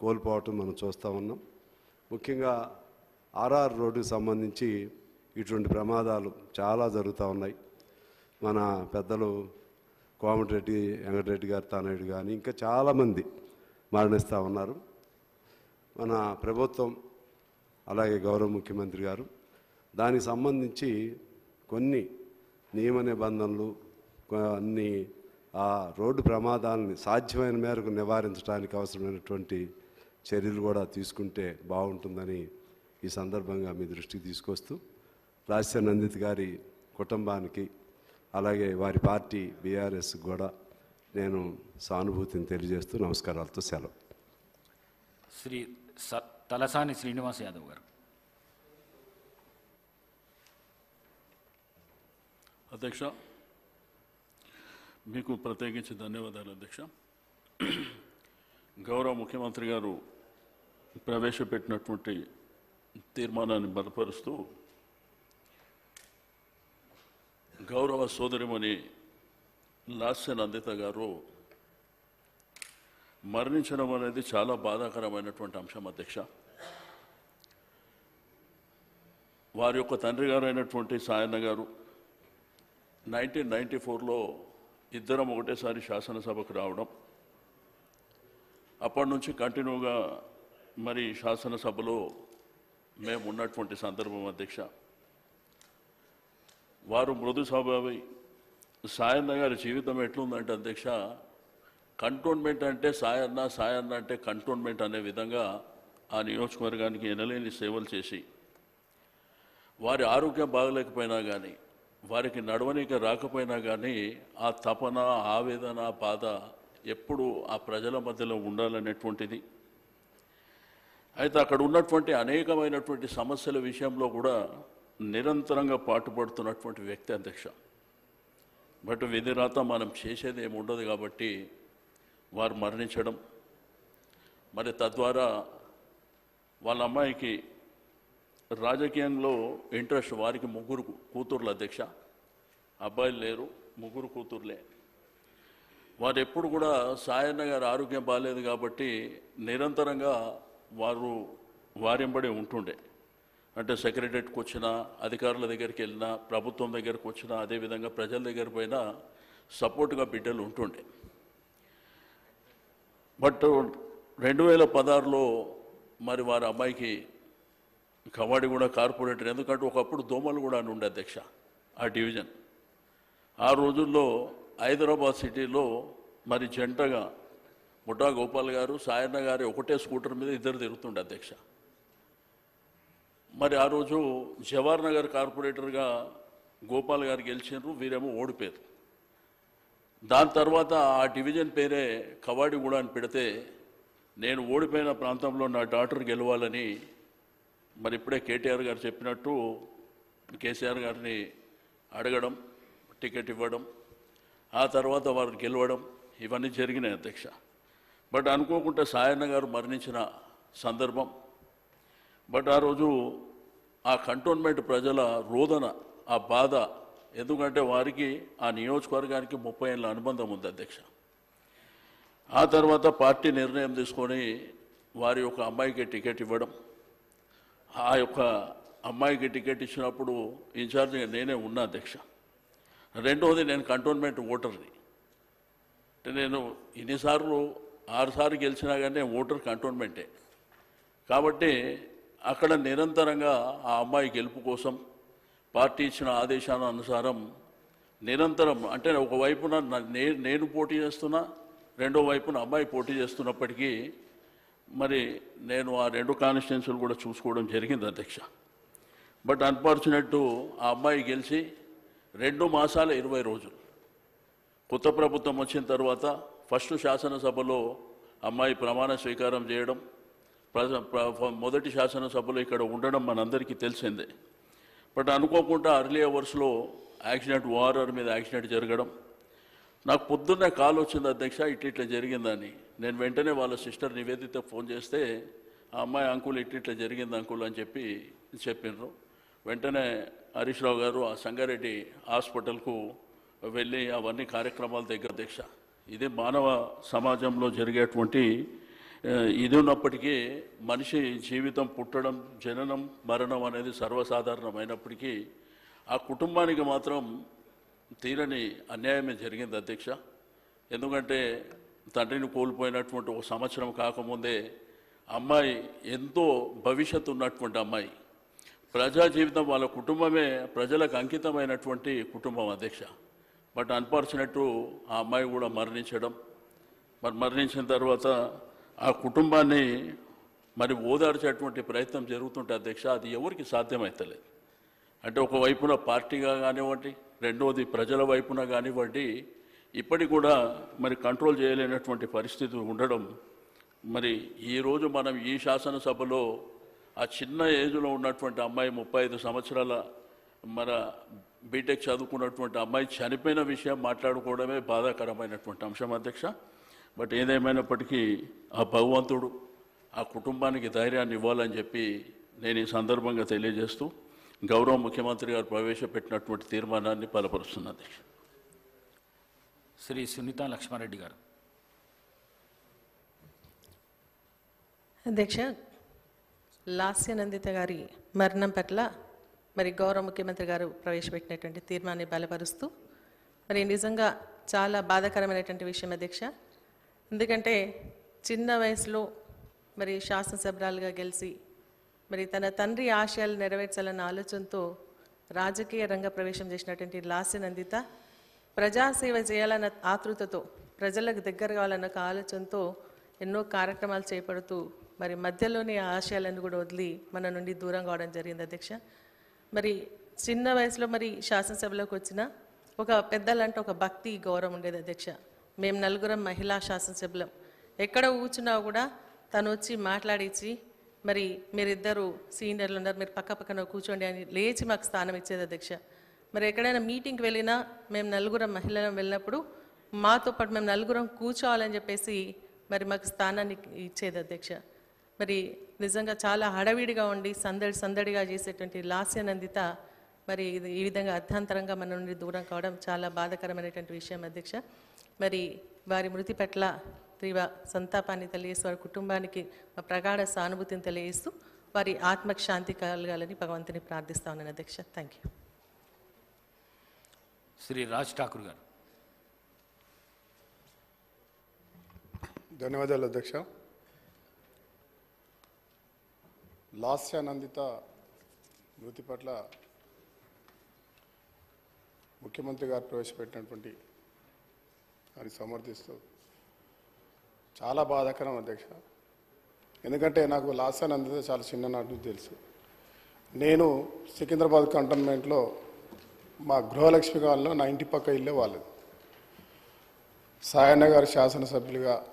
కోల్పోవటం మనం చూస్తూ ఉన్నాం. ముఖ్యంగా ఆర్ఆర్ రోడ్డుకు సంబంధించి ఇటువంటి ప్రమాదాలు చాలా జరుగుతూ ఉన్నాయి. మన పెద్దలు కోమటిరెడ్డి వెంకటరెడ్డి గారు తానాయుడు కానీ ఇంకా చాలామంది మరణిస్తూ ఉన్నారు. మన ప్రభుత్వం అలాగే గౌరవ ముఖ్యమంత్రి గారు దానికి సంబంధించి కొన్ని నియమ నిబంధనలు కొన్ని ఆ రోడ్డు ప్రమాదాలని సాధ్యమైన మేరకు నివారించడానికి అవసరమైనటువంటి చర్యలు కూడా తీసుకుంటే బాగుంటుందని ఈ సందర్భంగా మీ దృష్టికి తీసుకొస్తూ రాజశేఖర్ నందిత్ గారి కుటుంబానికి అలాగే వారి పార్టీ బీఆర్ఎస్ కూడా నేను సానుభూతిని తెలియజేస్తూ నమస్కారాలతో సెలవు. శ్రీ స తలసాని శ్రీనివాస్ యాదవ్ గారు. అధ్యక్ష మీకు ప్రత్యేకించి ధన్యవాదాలు అధ్యక్ష. గౌరవ ముఖ్యమంత్రి గారు ప్రవేశపెట్టినటువంటి తీర్మానాన్ని బలపరుస్తూ గౌరవ సోదరిమణి లాస్య నందిత గారు మరణించడం అనేది చాలా బాధాకరమైనటువంటి అంశం అధ్యక్ష. వారి యొక్క తండ్రి గారు అయినటువంటి సాయన్న గారు నైన్టీన్ నైంటీ ఫోర్లో ఇద్దరం ఒకటేసారి శాసనసభకు రావడం అప్పటి నుంచి కంటిన్యూగా మరి శాసనసభలో మేము ఉన్నటువంటి సందర్భం అధ్యక్ష. వారు మృదు స్వభావి. సాయన్న గారి జీవితం ఎట్లుందంటే అధ్యక్ష కంటోన్మెంట్ అంటే సాయన్న సాయన్న అంటే కంటోన్మెంట్ అనే విధంగా ఆ నియోజకవర్గానికి ఎనలేని సేవలు చేసి వారి ఆరోగ్యం బాగలేకపోయినా కానీ వారికి నడవనిక రాకపోయినా కానీ ఆ తపన ఆవేదన బాధ ఎప్పుడు ఆ ప్రజల మధ్యలో ఉండాలనేటువంటిది. అయితే అక్కడ ఉన్నటువంటి అనేకమైనటువంటి సమస్యల విషయంలో కూడా నిరంతరంగా పాటుపడుతున్నటువంటి వ్యక్తి అధ్యక్ష. బట్ విధిరాత మనం చేసేది ఏమి ఉండదు కాబట్టి వారు మరణించడం. మరి తద్వారా వాళ్ళ అమ్మాయికి రాజకీయంలో ఇంట్రెస్ట్ వారికి ముగ్గురు కూతుర్లు అధ్యక్ష. అబ్బాయిలు లేరు ముగ్గురు కూతుర్లే. వారు ఎప్పుడు కూడా సాయన్న గారి ఆరోగ్యం బాగాలేదు కాబట్టి నిరంతరంగా వారు వారింబడి ఉంటుండే. అంటే సెక్రటరీకి వచ్చినా అధికారుల దగ్గరికి వెళ్ళినా ప్రభుత్వం దగ్గరికి వచ్చినా అదేవిధంగా ప్రజల దగ్గర పోయినా సపోర్ట్గా బిడ్డలు ఉంటుండే. బట్ రెండు వేల పదహారులో మరి వారి అమ్మాయికి కవాడి కూడా కార్పొరేటర్ ఎందుకంటే ఒకప్పుడు దోమలు కూడా అని ఉండే అధ్యక్ష ఆ డివిజన్. ఆ రోజుల్లో హైదరాబాద్ సిటీలో మరి జంటగా ముఠా గోపాల్ గారు సాయన్న గారి ఒకటే స్కూటర్ మీద ఇద్దరు తిరుగుతుండే అధ్యక్ష. మరి ఆ రోజు జవహర్ నగర్ కార్పొరేటర్గా గోపాల్ గారు గెలిచినారు వీరేమో ఓడిపోయారు. దాని తర్వాత ఆ డివిజన్ పేరే కవాడిగూడ అని పెడితే నేను ఓడిపోయిన ప్రాంతంలో నా డాక్టర్ గెలవాలని మరి ఇప్పుడే కేటీఆర్ గారు చెప్పినట్టు కేసీఆర్ గారిని అడగడం టికెట్ ఇవ్వడం ఆ తర్వాత వారు గెలవడం ఇవన్నీ జరిగినాయి అధ్యక్ష. బట్ అనుకోకుండా సాయన్న గారు మరణించిన సందర్భం. బట్ ఆ రోజు ఆ కంటోన్మెంట్ ప్రజల రోదన ఆ బాధ ఎందుకంటే వారికి ఆ నియోజకవర్గానికి ముప్పై ఏళ్ళ అనుబంధం ఉంది అధ్యక్ష. ఆ తర్వాత పార్టీ నిర్ణయం తీసుకొని వారి యొక్క అమ్మాయికి టికెట్ ఇవ్వడం. ఆ యొక్క అమ్మాయికి టికెట్ ఇచ్చినప్పుడు ఇన్ఛార్జిగా నేనే ఉన్నా అధ్యక్ష. రెండవది నేను కంటోన్మెంట్ ఓటర్ని. అంటే నేను ఎన్నిసార్లు ఆరుసార్లు గెలిచినా కానీ నేను ఓటర్ కంటోన్మెంటే. కాబట్టి అక్కడ నిరంతరంగా ఆ అమ్మాయి గెలుపు కోసం పార్టీ ఇచ్చిన ఆదేశాల అనుసారం నిరంతరం అంటే ఒకవైపున న- నేను పోటీ చేస్తున్నా రెండో వైపున అమ్మాయి పోటీ చేస్తున్నప్పటికీ మరి నేను ఆ రెండు కాన్స్టిట్యున్సీలు కూడా చూసుకోవడం జరిగింది అధ్యక్ష. బట్ అన్ఫార్చునేట్ ఆ అమ్మాయి గెలిచి రెండు మాసాల ఇరవై రోజులు. కొత్త ప్రభుత్వం వచ్చిన తర్వాత ఫస్ట్ శాసనసభలో అమ్మాయి ప్రమాణ స్వీకారం చేయడం ప్రజ- మొదటి శాసనసభలో ఇక్కడ ఉండడం మనందరికీ తెలిసిందే. బట్ అనుకోకుండా అర్లీ అవర్స్లో యాక్సిడెంట్ ఓఆర్ఆర్ మీద యాక్సిడెంట్ జరగడం. నాకు పొద్దున్నే కాల్ వచ్చింది అధ్యక్ష ఇట్లా ఇట్లా జరిగిందని. నేను వెంటనే వాళ్ళ సిస్టర్ నివేదిత ఫోన్ చేస్తే ఆ అమ్మాయి అంకుల్ ఇట్లా ఇట్లా జరిగింది అంకుల్ అని చెప్పి చెప్పిండ్రు వెంటనే హరీష్ రావు గారు ఆ సంగారెడ్డి హాస్పిటల్కు వెళ్ళి అవన్నీ కార్యక్రమాల దగ్గర అధ్యక్ష ఇది మానవ సమాజంలో జరిగేటువంటి ఇది ఉన్నప్పటికీ మనిషి జీవితం పుట్టడం జననం మరణం అనేది సర్వసాధారణమైనప్పటికీ ఆ కుటుంబానికి మాత్రం తీరని అన్యాయమే జరిగింది అధ్యక్ష ఎందుకంటే తండ్రిని కోల్పోయినటువంటి ఒక సంవత్సరం కాకముందే అమ్మాయి ఎంతో భవిష్యత్తు ఉన్నటువంటి అమ్మాయి. ప్రజా జీవితం వాళ్ళ కుటుంబమే ప్రజలకు అంకితమైనటువంటి కుటుంబం అధ్యక్ష. బట్ అన్ఫార్చునేట్ ఆ అమ్మాయి కూడా మరణించడం. మరి మరణించిన తర్వాత ఆ కుటుంబాన్ని మరి ఓదార్చేటువంటి ప్రయత్నం జరుగుతుంటే అధ్యక్ష అది ఎవరికి సాధ్యమవుతలేదు అంటే ఒక వైపున పార్టీగా కానివ్వండి రెండవది ప్రజల వైపున కానివ్వండి ఇప్పటికి కూడా మరి కంట్రోల్ చేయలేనటువంటి పరిస్థితి ఉండడం. మరి ఈరోజు మనం ఈ శాసనసభలో ఆ చిన్న ఏజ్లో ఉన్నటువంటి అమ్మాయి ముప్పై ఐదు సంవత్సరాల మన బీటెక్ చదువుకున్నటువంటి అమ్మాయి చనిపోయిన విషయం మాట్లాడుకోవడమే బాధాకరమైనటువంటి అంశం అధ్యక్ష. బట్ ఏదేమైనప్పటికీ ఆ భగవంతుడు ఆ కుటుంబానికి ధైర్యాన్ని ఇవ్వాలని చెప్పి నేను ఈ సందర్భంగా తెలియజేస్తూ గౌరవ ముఖ్యమంత్రి గారు ప్రవేశపెట్టినటువంటి తీర్మానాన్ని బలపరుస్తున్నా అధ్యక్ష. శ్రీ సునీత లక్ష్మారెడ్డి గారు. అధ్యక్ష లాస్యనందిత గారి మరణం పట్ల మరి గౌరవ ముఖ్యమంత్రి గారు ప్రవేశపెట్టినటువంటి తీర్మానాన్ని బలపరుస్తూ మరి నిజంగా చాలా బాధాకరమైనటువంటి విషయం అధ్యక్ష. ఎందుకంటే చిన్న వయసులో మరి శాసనసభ్యురాలుగా గెలిచి మరి తన తండ్రి ఆశయాలు నెరవేర్చాలన్న ఆలోచనతో రాజకీయ రంగ ప్రవేశం చేసినటువంటి లాస్యనందిత ప్రజాసేవ చేయాలన్న ఆతృతతో ప్రజలకు దగ్గర కావాలన్న ఆలోచనతో ఎన్నో కార్యక్రమాలు చేపడుతూ మరి మధ్యలోనే ఆశయాలను కూడా వదిలి మన నుండి దూరం కావడం జరిగింది అధ్యక్ష. మరి చిన్న వయసులో మరి శాసనసభలోకి వచ్చిన ఒక పెద్దలంటే ఒక భక్తి గౌరవం ఉండేది అధ్యక్ష. మేము నలుగురం మహిళా శాసనసభ్యులం. ఎక్కడ కూర్చున్నా కూడా తను వచ్చి మాట్లాడించి మరి మీరిద్దరు సీనియర్లు ఉన్నారు మీరు పక్క పక్కన కూర్చోండి అని లేచి మాకు స్థానం ఇచ్చేది అధ్యక్ష. మరి ఎక్కడైనా మీటింగ్కి వెళ్ళినా మేము నలుగురం మహిళలం వెళ్ళినప్పుడు మాతో పాటు మేము నలుగురం కూర్చోవాలని చెప్పేసి మరి మాకు స్థానాన్ని ఇచ్చేది అధ్యక్ష. మరి నిజంగా చాలా హడావిడిగా ఉండి సందడి సందడిగా చేసేటువంటి లాస్యనందిత మరి ఇది ఈ విధంగా అర్థాంతరంగా మన నుండి దూరం కావడం చాలా బాధాకరమైనటువంటి విషయం అధ్యక్ష. మరి వారి మృతి పట్ల తీవ్ర సంతాపాన్ని తెలియజేస్తూ వారి కుటుంబానికి ప్రగాఢ సానుభూతిని తెలియజేస్తూ వారి ఆత్మకు శాంతి కలగాలని భగవంతుని ప్రార్థిస్తా ఉన్నాను అధ్యక్ష. Thank you Shri Raj Thakur garu. ధన్యవాదాలు అధ్యక్ష. లాస్యానందిత మృతి పట్ల ముఖ్యమంత్రి గారు ప్రవేశపెట్టినటువంటి దాన్ని సమర్థిస్తూ చాలా బాధాకరం అధ్యక్ష. ఎందుకంటే నాకు లాస్యానందిత చాలా చిన్ననాటి నుంచి తెలుసు. నేను సికింద్రాబాద్ కంటోన్మెంట్లో మా గృహలక్ష్మి కాలంలో నా ఇంటి పక్క ఇల్లే వాళ్ళది. సాయన్న గారు శాసనసభ్యులుగా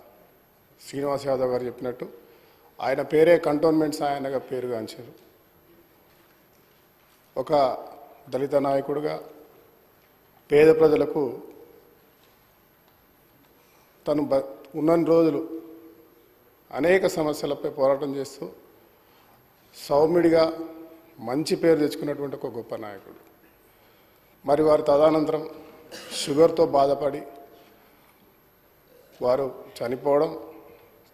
శ్రీనివాస్ యాదవ్ గారు చెప్పినట్టు ఆయన పేరే కంటోన్మెంట్స్ ఆయనగా పేరుగాంచారు. ఒక దళిత నాయకుడుగా పేద ప్రజలకు తను బ ఉన్నన్ని రోజులు అనేక సమస్యలపై పోరాటం చేస్తూ సౌమ్యుడిగా మంచి పేరు తెచ్చుకున్నటువంటి ఒక గొప్ప నాయకుడు. మరి వారు తదనంతరం షుగర్తో బాధపడి వారు చనిపోవడం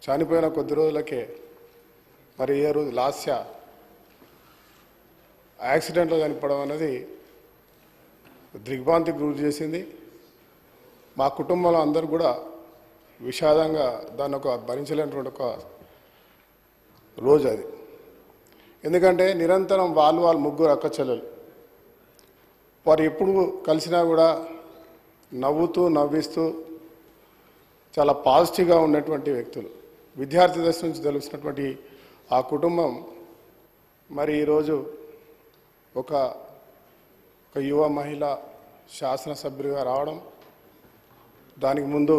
చనిపోయిన కొద్ది రోజులకే మరి ఏ రోజు లాస్య యాక్సిడెంట్లో చనిపోవడం అనేది దిగ్భాంతికి గురి చేసింది. మా కుటుంబంలో అందరూ కూడా విషాదంగా దాన్ని ఒక భరించలేనటువంటి ఒక రోజు అది. ఎందుకంటే నిరంతరం వాళ్ళు వాళ్ళు ముగ్గురు అక్క చెల్లెలు. వారు ఎప్పుడు కలిసినా కూడా నవ్వుతూ నవ్విస్తూ చాలా పాజిటివ్గా ఉన్నటువంటి వ్యక్తులు. విద్యార్థి దశ నుంచి తెలిసినటువంటి ఆ కుటుంబం మరి ఈరోజు ఒక ఒక యువ మహిళ శాసనసభ్యులుగా రావడం దానికి ముందు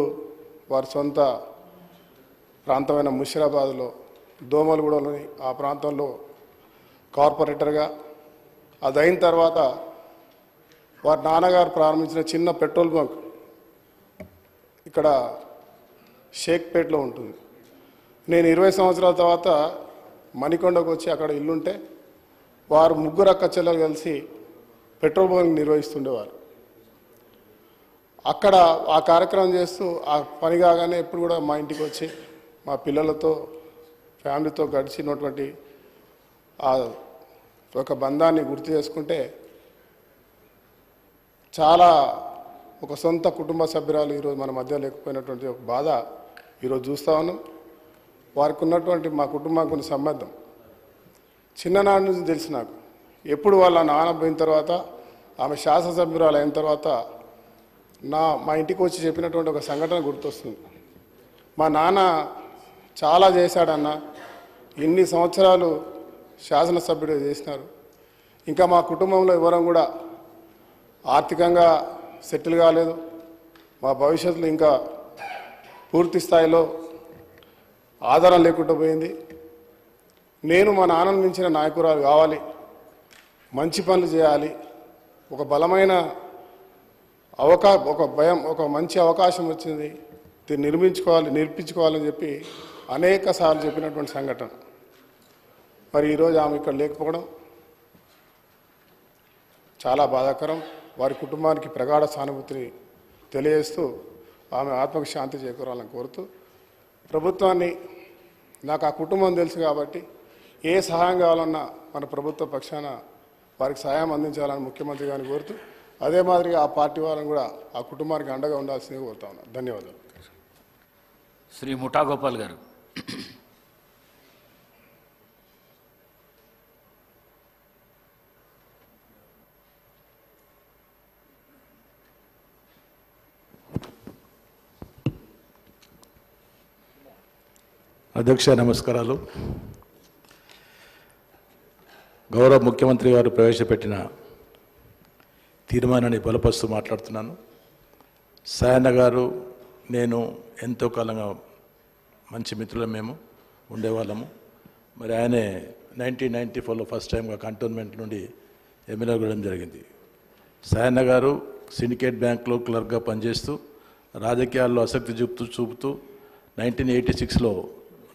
వారి సొంత ప్రాంతమైన ముషిరాబాద్లో దోమలగూడలోని ఆ ప్రాంతంలో కార్పొరేటర్గా అది అయిన తర్వాత వారి నాన్నగారు ప్రారంభించిన చిన్న పెట్రోల్ బంక్ ఇక్కడ షేక్పేట్లో ఉంటుంది. నేను ఇరవై సంవత్సరాల తర్వాత మణికొండకు వచ్చి అక్కడ ఇల్లుంటే వారు ముగ్గురు అక్క చెల్లెలు కలిసి పెట్రోల్ బంక్ నిర్వహిస్తుండేవారు. అక్కడ ఆ కార్యక్రమం చేస్తూ ఆ పని కాగానే ఎప్పుడు కూడా మా ఇంటికి వచ్చి మా పిల్లలతో ఫ్యామిలీతో గడిచినటువంటి ఆ ఒక బంధాన్ని గుర్తు చేసుకుంటే చాలా ఒక సొంత కుటుంబ సభ్యురాలు ఈరోజు మన మధ్య లేకపోయినటువంటి ఒక బాధ ఈరోజు చూస్తూ ఉన్నాం. వారికి ఉన్నటువంటి మా కుటుంబానికి ఉన్న సంబంధం. చిన్ననాటి నుంచి తెలిసి నాకు. ఎప్పుడు వాళ్ళ నాన్న పోయిన తర్వాత ఆమె శాసనసభ్యురాలు అయిన తర్వాత నా మా ఇంటికి వచ్చి చెప్పినటువంటి ఒక సంఘటన గుర్తొస్తుంది. మా నాన్న చాలా చేశాడన్న. ఇన్ని సంవత్సరాలు శాసనసభ్యుడు చేసినారు. ఇంకా మా కుటుంబంలో ఎవరం కూడా ఆర్థికంగా సెటిల్ కాలేదు. మా భవిష్యత్తులో ఇంకా పూర్తి స్థాయిలో ఆధారం లేకుండా పోయింది. నేను మా నాన్నను మించిన నాయకురాలు కావాలి. మంచి పనులు చేయాలి. ఒక బలమైన అవకా ఒక భయం ఒక మంచి అవకాశం వచ్చింది. దీన్ని నిర్మించుకోవాలి నిర్పించుకోవాలని చెప్పి అనేక సార్లు చెప్పినటువంటి సంఘటన. మరి ఈరోజు ఆమె ఇక్కడ లేకపోవడం చాలా బాధాకరం. వారి కుటుంబానికి ప్రగాఢ సానుభూతిని తెలియజేస్తూ ఆమె ఆత్మకు శాంతి చేకూరాలని కోరుతూ ప్రభుత్వాన్ని నాకు ఆ కుటుంబం తెలుసు కాబట్టి ఏ సహాయం కావాలన్నా మన ప్రభుత్వ పక్షాన వారికి సహాయం అందించాలని ముఖ్యమంత్రి గారిని కోరుతూ అదే మాదిరిగా ఆ పార్టీ వారిని కూడా ఆ కుటుంబానికి అండగా ఉండాల్సిందిగా కోరుతా ఉన్నాను ధన్యవాదాలు. శ్రీ ముఠా గోపాల్ గారు. అధ్యక్ష నమస్కారాలు. గౌరవ ముఖ్యమంత్రి గారు ప్రవేశపెట్టిన తీర్మానాన్ని బలపరుస్తూ మాట్లాడుతున్నాను. సాయన్న గారు నేను ఎంతో కాలంగా మంచి మిత్రులం మేము ఉండేవాళ్ళము. మరి ఆయనే నైన్టీన్ నైంటీ ఫోర్లో ఫస్ట్ టైంగా కంటోన్మెంట్ నుండి ఎమ్మెల్యే కూడా జరిగింది. సాయన్న గారు సిండికేట్ బ్యాంక్లో క్లర్క్గా పనిచేస్తూ రాజకీయాల్లో ఆసక్తి చూపుతూ చూపుతూ నైన్టీన్ ఎయిటీ సిక్స్లో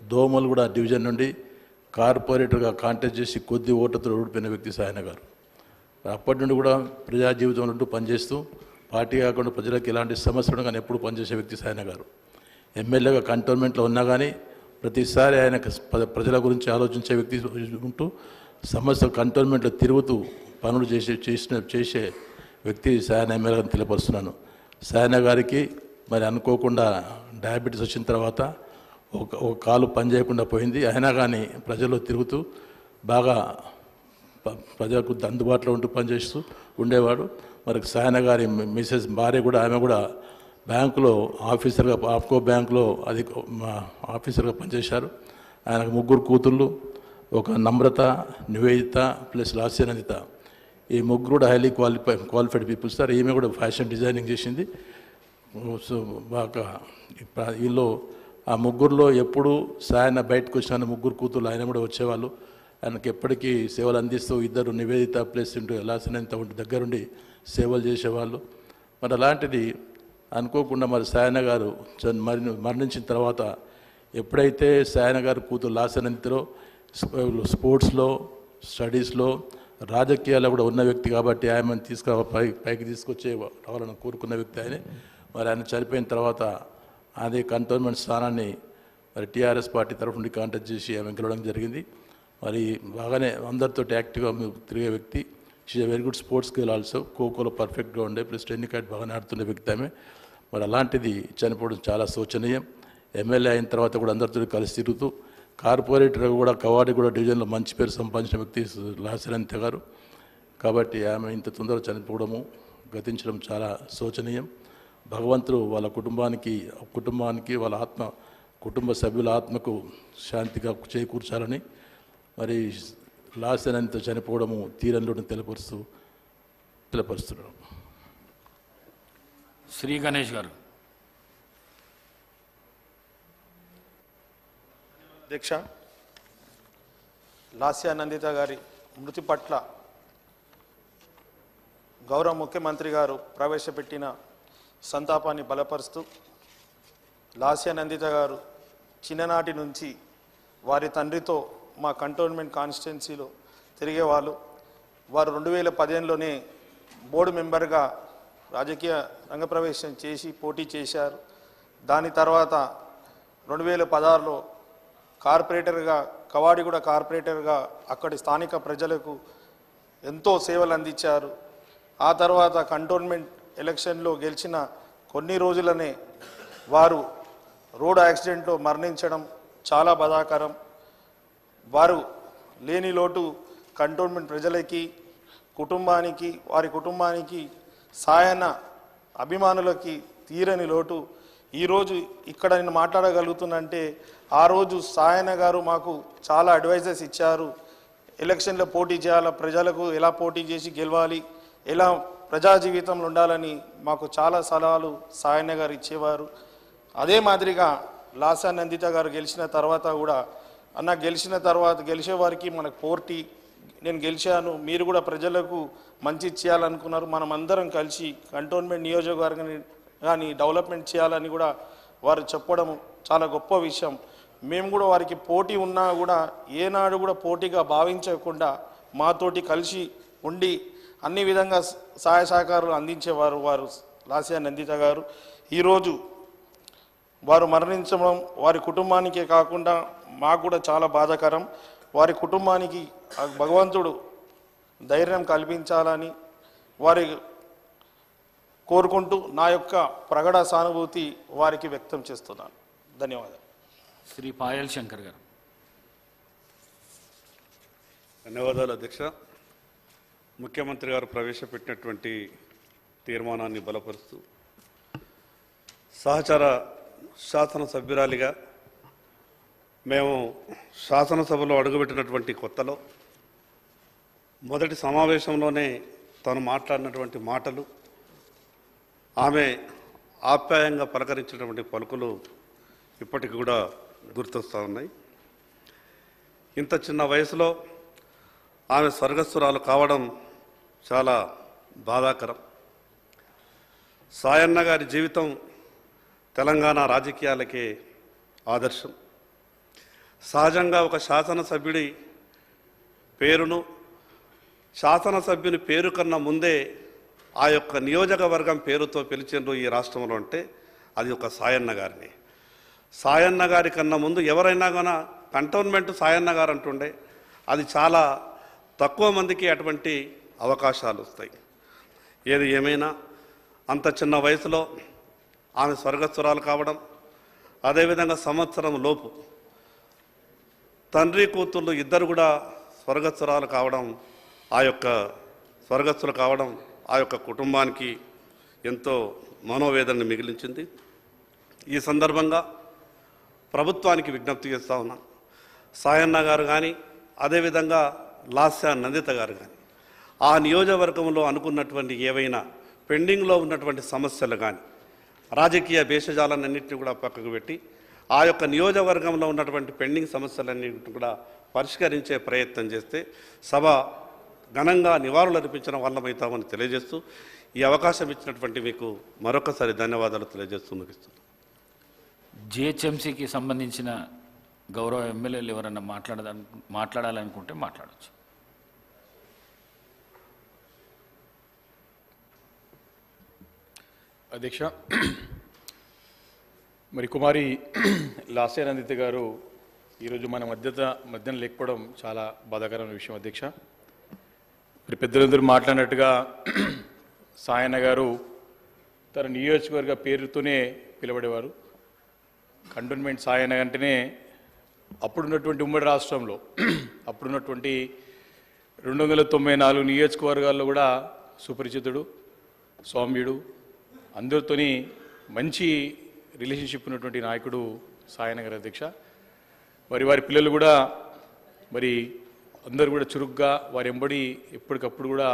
దోమలు కూడా డివిజన్ నుండి కార్పొరేటర్గా కాంటాక్ట్ చేసి కొద్ది ఓటతో ఓడిపోయిన వ్యక్తి సాయన గారు. అప్పటి నుండి కూడా ప్రజా జీవితంలో ఉంటూ పనిచేస్తూ పార్టీ కాకుండా ప్రజలకు ఎలాంటి సమస్యలు కానీ ఎప్పుడు పనిచేసే వ్యక్తి సాయన గారు. ఎమ్మెల్యేగా కంటోన్మెంట్లో ఉన్నా కానీ ప్రతిసారి ఆయన ప్ర- ప్రజల గురించి ఆలోచించే వ్యక్తి ఉంటూ సమస్య కంటోన్మెంట్లో తిరుగుతూ పనులు చేసే చేసిన చేసే వ్యక్తి సాయన ఎమ్మెల్యే తెలియపరుస్తున్నాను. సాయన గారికి మరి అనుకోకుండా డయాబెటీస్ వచ్చిన తర్వాత ఒక ఒక కాలు పని చేయకుండా పోయింది. అయినా కానీ ప్రజల్లో తిరుగుతూ బాగా ప్రజలకు అందుబాటులో ఉంటూ పనిచేస్తూ ఉండేవాడు. మరి సాయన గారి మిసెస్ భార్య కూడా ఆమె కూడా బ్యాంకులో ఆఫీసర్గా ఆఫ్కో బ్యాంకులో అది ఆఫీసర్గా పనిచేశారు. ఆయనకు ముగ్గురు కూతుళ్ళు ఒక నమ్రత నివేదిత ప్లస్ లాస్యనందిత. ఈ ముగ్గురు కూడా highly qualify qualified peoples sir. ఈమె కూడా ఫ్యాషన్ డిజైనింగ్ చేసింది. సో బాగా వీళ్ళు ఆ ముగ్గురులో ఎప్పుడు సాయన బయటకు వచ్చిన ముగ్గురు కూతురు ఆయన కూడా వచ్చేవాళ్ళు. ఆయనకి ఎప్పటికీ సేవలు అందిస్తూ ఇద్దరు నివేదిత ప్లస్ ఇంటూ ఎలాసినంత ఉంటే దగ్గరుండి సేవలు చేసేవాళ్ళు. మరి అలాంటిది అనుకోకుండా మరి సాయన గారు మరి మరణించిన తర్వాత ఎప్పుడైతే సాయన గారు కూతురు లాసనంతిలో స్పోర్ట్స్లో స్టడీస్లో రాజకీయాల్లో కూడా ఉన్న వ్యక్తి కాబట్టి ఆయనను తీసుకు పై పైకి తీసుకొచ్చే రావాలని కోరుకున్న వ్యక్తి ఆయన. మరి ఆయన చనిపోయిన తర్వాత అది కంటోన్మెంట్ స్థానాన్ని మరి టీఆర్ఎస్ పార్టీ తరఫు నుండి కాంటాక్ట్ చేసి ఆమె గెలవడం జరిగింది. మరి బాగానే అందరితో యాక్టివ్గా తిరిగే వ్యక్తి. She very good sports girl also ఖోఖోలో పర్ఫెక్ట్గా ఉండే ప్లస్ టెన్నికాట్ బాగానే ఆడుతున్న వ్యక్తి ఆమె. మరి అలాంటిది చనిపోవడం చాలా శోచనీయం. ఎమ్మెల్యే అయిన తర్వాత కూడా అందరితో కలిసి తిరుగుతూ కార్పొరేటర్ కూడా కవాడి కూడా డివిజన్లో మంచి పేరు సంపాదించిన వ్యక్తి లాసరంత గారు. కాబట్టి ఆమె ఇంత తొందరగా చనిపోవడము గతించడం చాలా శోచనీయం. భగవంతుడు వాళ్ళ కుటుంబానికి కుటుంబానికి వాళ్ళ ఆత్మ కుటుంబ సభ్యుల ఆత్మకు శాంతిగా చేకూర్చాలని మరి లాసనంత చనిపోవడము తీరంలోని తెలపరుస్తూ తెలపరుస్తున్నాడు. శ్రీ గణేష్ గారు. అధ్యక్ష లాస్యా నందిత గారి మృతి పట్ల గౌరవ ముఖ్యమంత్రి గారు ప్రవేశపెట్టిన సంతాపాన్ని బలపరుస్తూ లాస్యా నందిత గారు చిన్ననాటి నుంచి వారి తండ్రితో మా కంటోన్మెంట్ కాన్స్టిట్యున్సీలో తిరిగేవాళ్ళు. వారు రెండు వేల పదిహేనులోనే బోర్డు మెంబర్గా రాజకీయ రంగప్రవేశం చేసి పోటీ చేశారు. దాని తర్వాత రెండు వేల పదహారులో కార్పొరేటర్గా కవాడిగూడ కార్పొరేటర్గా అక్కడి స్థానిక ప్రజలకు ఎంతో సేవలు అందించారు. ఆ తర్వాత కంటోన్మెంట్ ఎలక్షన్లో గెలిచిన కొన్ని రోజులనే వారు రోడ్ యాక్సిడెంట్లో మరణించడం చాలా బాధాకరం. వారు లేని లోటు కంటోన్మెంట్ ప్రజలకి కుటుంబానికి వారి కుటుంబానికి సాయన అభిమానులకి తీరని లోటు. ఈరోజు ఇక్కడ నేను మాట్లాడగలుగుతున్నంటే ఆ రోజు సాయన గారు మాకు చాలా అడ్వైజెస్ ఇచ్చారు. ఎలక్షన్లో పోటీ చేయాలి ప్రజలకు ఎలా పోటీ చేసి గెలవాలి ఎలా ప్రజా జీవితంలో ఉండాలని మాకు చాలా సలహాలు సాయన గారు ఇచ్చేవారు. అదే మాదిరిగా లాసా నందిత గారు గెలిచిన తర్వాత కూడా అన్న గెలిచిన తర్వాత గెలిచే వారికి మనకు పోటీ నేను గెలిచాను మీరు కూడా ప్రజలకు మంచి చేయాలనుకున్నారు మనం అందరం కలిసి కంటోన్మెంట్ నియోజకవర్గాన్ని కానీ డెవలప్మెంట్ చేయాలని కూడా వారు చెప్పడం చాలా గొప్ప విషయం. మేము కూడా వారికి పోటీ ఉన్నా కూడా ఏనాడు కూడా పోటీగా భావించకుండా మాతోటి కలిసి ఉండి అన్ని విధంగా సహాయ సహకారాలు అందించేవారు వారు లాసియా నందిత గారు. ఈరోజు వారు మరణించడం వారి కుటుంబానికే కాకుండా మాకు కూడా చాలా బాధాకరం. వారి కుటుంబానికి ఆ భగవంతుడు ధైర్యం కల్పించాలని వారి కోరుకుంటూ నా యొక్క ప్రగడ సానుభూతి వారికి వ్యక్తం చేస్తున్నాను. ధన్యవాదాలు. శ్రీ పాయల్ శంకర్ గారు. ధన్యవాదాలు అధ్యక్ష. ముఖ్యమంత్రి గారు ప్రవేశపెట్టినటువంటి తీర్మానాన్ని బలపరుస్తూ సహచర శాసనసభ్యురాలిగా మేము శాసనసభలో అడుగుపెట్టినటువంటి కొత్తలో మొదటి సమావేశంలోనే తను మాట్లాడినటువంటి మాటలు ఆమె ఆప్యాయంగా పలకరించినటువంటి పలుకులు ఇప్పటికి కూడా గుర్తొస్తూ ఉన్నాయి. ఇంత చిన్న వయసులో ఆమె స్వర్గస్థురాలు కావడం చాలా బాధాకరం. సాయన్న గారి జీవితం తెలంగాణ రాజకీయాలకే ఆదర్శం. సహజంగా ఒక శాసనసభ్యుడి పేరును శాసనసభ్యుని పేరు కన్నా ముందే ఆ యొక్క నియోజకవర్గం పేరుతో పిలిచిండ్రు ఈ రాష్ట్రంలో అంటే అది ఒక సాయన్న గారిని. సాయన్న గారి కన్నా ముందు ఎవరైనా కూడా కంటోన్మెంట్ సాయన్న గారు అంటుండే అది చాలా తక్కువ మందికి అటువంటి అవకాశాలు వస్తాయి ఏది ఏమైనా అంత చిన్న వయసులో ఆమె స్వర్గస్థురాలు కావడం అదేవిధంగా సంవత్సరం లోపు తండ్రి కూతుళ్ళు ఇద్దరు కూడా స్వర్గస్థురాలు కావడం ఆ యొక్క స్వర్గస్థులు కావడం ఆ యొక్క కుటుంబానికి ఎంతో మనోవేదనని మిగిలించింది. ఈ సందర్భంగా ప్రభుత్వానికి విజ్ఞప్తి చేస్తూ ఉన్నా. సాయన్న గారు కానీ అదేవిధంగా లాస్య నందిత గారు కానీ ఆ నియోజకవర్గంలో అనుకున్నటువంటి ఏవైనా పెండింగ్లో ఉన్నటువంటి సమస్యలు కానీ రాజకీయ భేషజాలన్నింటినీ కూడా పక్కకు పెట్టి ఆ యొక్క నియోజకవర్గంలో ఉన్నటువంటి పెండింగ్ సమస్యలన్నింటినీ కూడా పరిష్కరించే ప్రయత్నం చేస్తే సభ ఘనంగా నివారణలు అర్పించిన వాళ్ళమవుతామని తెలియజేస్తూ ఈ అవకాశం ఇచ్చినటువంటి మీకు మరొకసారి ధన్యవాదాలు తెలియజేస్తూ ముగిస్తున్నాను జిహెచ్ఎంసీకి సంబంధించిన గౌరవ ఎమ్మెల్యేలు ఎవరన్నా మాట్లాడదా మాట్లాడాలనుకుంటే మాట్లాడచ్చు. అధ్యక్ష. మరి కుమారి లాస్యానందిత గారు ఈరోజు మన మధ్యత మధ్యన లేకపోవడం చాలా బాధాకరమైన విషయం అధ్యక్ష. మరి పెద్దలందరూ మాట్లాడినట్టుగా సాయన్న గారు తన నియోజకవర్గ పేరుతోనే పిలవడేవారు. కంటోన్మెంట్ సాయన్న అంటేనే అప్పుడున్నటువంటి ఉమ్మడి రాష్ట్రంలో అప్పుడున్నటువంటి రెండు వందల తొంభై నాలుగు నియోజకవర్గాల్లో కూడా సుపరిచితుడు సౌమ్యుడు అందరితోని మంచి రిలేషన్షిప్ ఉన్నటువంటి నాయకుడు సాయనగర్ అధ్యక్ష. మరి వారి పిల్లలు కూడా మరి అందరూ కూడా చురుగ్గా వారి ఎంబడి ఎప్పటికప్పుడు కూడా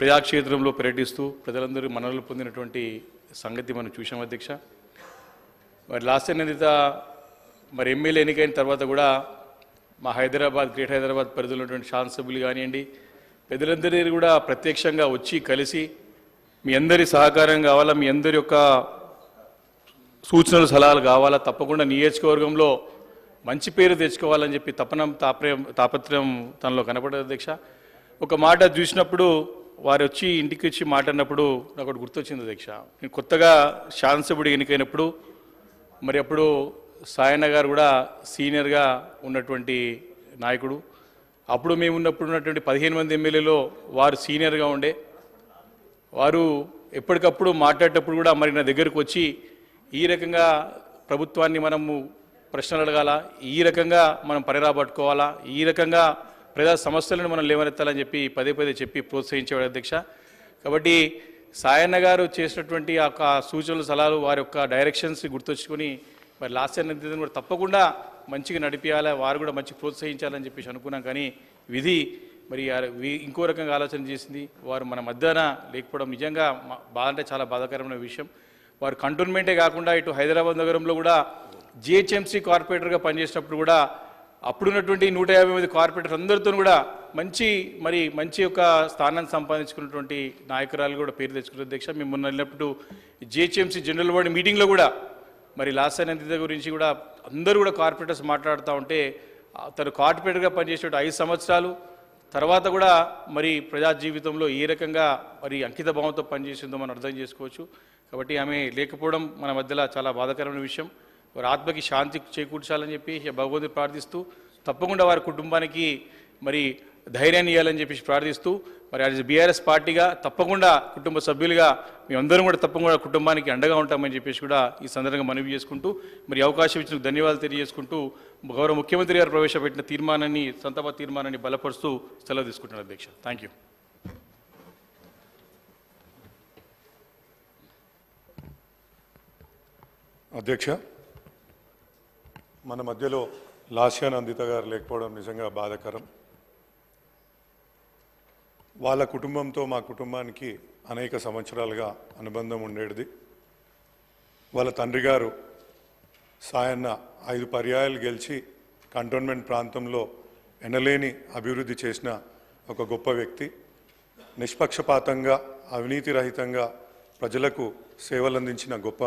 ప్రజాక్షేత్రంలో పర్యటిస్తూ ప్రజలందరూ మనలు పొందినటువంటి సంగతి మనం చూసాం అధ్యక్ష. మరి లాస్ట్ నిందిత మరి ఎమ్మెల్యే ఎన్నికైన తర్వాత కూడా మా హైదరాబాద్ గ్రేట్ హైదరాబాద్ పరిధిలో ఉన్నటువంటి శాసనసభ్యులు కానివ్వండి పెద్దలందరి కూడా ప్రత్యక్షంగా వచ్చి కలిసి మీ అందరి సహకారం కావాలా? మీ అందరి యొక్క సూచనలు సలహాలు కావాలా? తప్పకుండా నియోజకవర్గంలో మంచి పేరు తెచ్చుకోవాలని చెప్పి తపనం తాపత్రయం తాపత్రయం తనలో కనపడదు అధ్యక్ష. ఒక మాట చూసినప్పుడు వారు వచ్చి ఇంటికి వచ్చి మాట్లాడినప్పుడు నాకు ఒకటి గుర్తొచ్చింది అధ్యక్ష. నేను కొత్తగా శాసనసభ్యుడు ఎన్నికైనప్పుడు మరి అప్పుడు సాయన్న గారు కూడా సీనియర్గా ఉన్నటువంటి నాయకుడు. అప్పుడు మేము ఉన్నప్పుడు ఉన్నటువంటి పదిహేను మంది ఎమ్మెల్యేలో వారు సీనియర్గా ఉండే వారు ఎప్పటికప్పుడు మాట్లాడేటప్పుడు కూడా మరి నా దగ్గరకు వచ్చి ఈ రకంగా ప్రభుత్వాన్ని మనము ప్రశ్నలు అడగాల? ఈ రకంగా మనం పరిరాబట్టుకోవాలా? ఈ రకంగా ప్రజా సమస్యలను మనం లేవనెత్తాలని చెప్పి పదే పదే చెప్పి ప్రోత్సహించేవాడు అధ్యక్ష. కాబట్టి సాయన్న గారు చేసినటువంటి ఆ యొక్క సూచనలు సలహాలు వారి యొక్క డైరెక్షన్స్ గుర్తొచ్చుకొని మరి లాస్ట్ ఇయర్ నిధిని కూడా తప్పకుండా మంచిగా నడిపించాలి వారు కూడా మంచి ప్రోత్సహించాలని చెప్పేసి అనుకున్నాం. కానీ విధి మరి ఇంకో రకంగా ఆలోచన చేసింది వారు మన మధ్యాహ్న లేకపోవడం నిజంగా బాధ అంటే చాలా బాధాకరమైన విషయం. వారు కంటోన్మెంటే కాకుండా ఇటు హైదరాబాద్ నగరంలో కూడా జిహెచ్ఎంసీ కార్పొరేటర్గా పనిచేసినప్పుడు కూడా అప్పుడున్నటువంటి నూట యాభై మంది కార్పొరేటర్స్ అందరితో కూడా మంచి మరి మంచి ఒక స్థానాన్ని సంపాదించుకున్నటువంటి నాయకురాలు కూడా పేరు తెచ్చుకున్న అధ్యక్ష మేము మొన్న వెళ్ళినప్పుడు జిహెచ్ఎంసీ జనరల్ బోర్డు మీటింగ్లో కూడా మరి లాస్ట్ అనంతిత గురించి కూడా అందరూ కూడా కార్పొరేటర్స్ మాట్లాడుతూ ఉంటే తను కార్పొరేటర్గా పనిచేసేటువంటి ఐదు సంవత్సరాలు. తర్వాత కూడా మరి ప్రజా జీవితంలో ఏ రకంగా మరి అంకిత భావంతో పనిచేసిందో మనం అర్థం చేసుకోవచ్చు. కాబట్టి ఆమె లేకపోవడం మన మధ్యలో చాలా బాధాకరమైన విషయం. వారి ఆత్మకి శాంతి చేకూర్చాలని చెప్పి భగవంతుడు ప్రార్థిస్తూ తప్పకుండా వారి కుటుంబానికి మరి ధైర్యాన్ని ఇవ్వాలని చెప్పేసి ప్రార్థిస్తూ మరి అది బీఆర్ఎస్ పార్టీగా తప్పకుండా కుటుంబ సభ్యులుగా మేమందరం కూడా తప్పకుండా కుటుంబానికి అండగా ఉంటామని చెప్పేసి కూడా ఈ సందర్భంగా మనవి చేసుకుంటూ మరి అవకాశం ఇచ్చిన ధన్యవాదాలు తెలియజేసుకుంటూ గౌరవ ముఖ్యమంత్రి గారు ప్రవేశపెట్టిన తీర్మానాన్ని సంతాప తీర్మానాన్ని బలపరుస్తూ సెలవు తీసుకుంటున్నారు అధ్యక్ష. థ్యాంక్ యూ అధ్యక్ష మన మధ్యలో లాస్యా అందిత గారు లేకపోవడం నిజంగా బాధాకరం. వాళ్ళ కుటుంబంతో మా కుటుంబానికి అనేక సంవత్సరాలుగా అనుబంధం ఉండేది వాళ్ళ తండ్రి గారు సాయన్న ఐదు పర్యాయాలు గెలిచి కంటోన్మెంట్ ప్రాంతంలో ఎనలేని అభివృద్ధి చేసిన ఒక గొప్ప వ్యక్తి. నిష్పక్షపాతంగా అవినీతి రహితంగా ప్రజలకు సేవలందించిన గొప్ప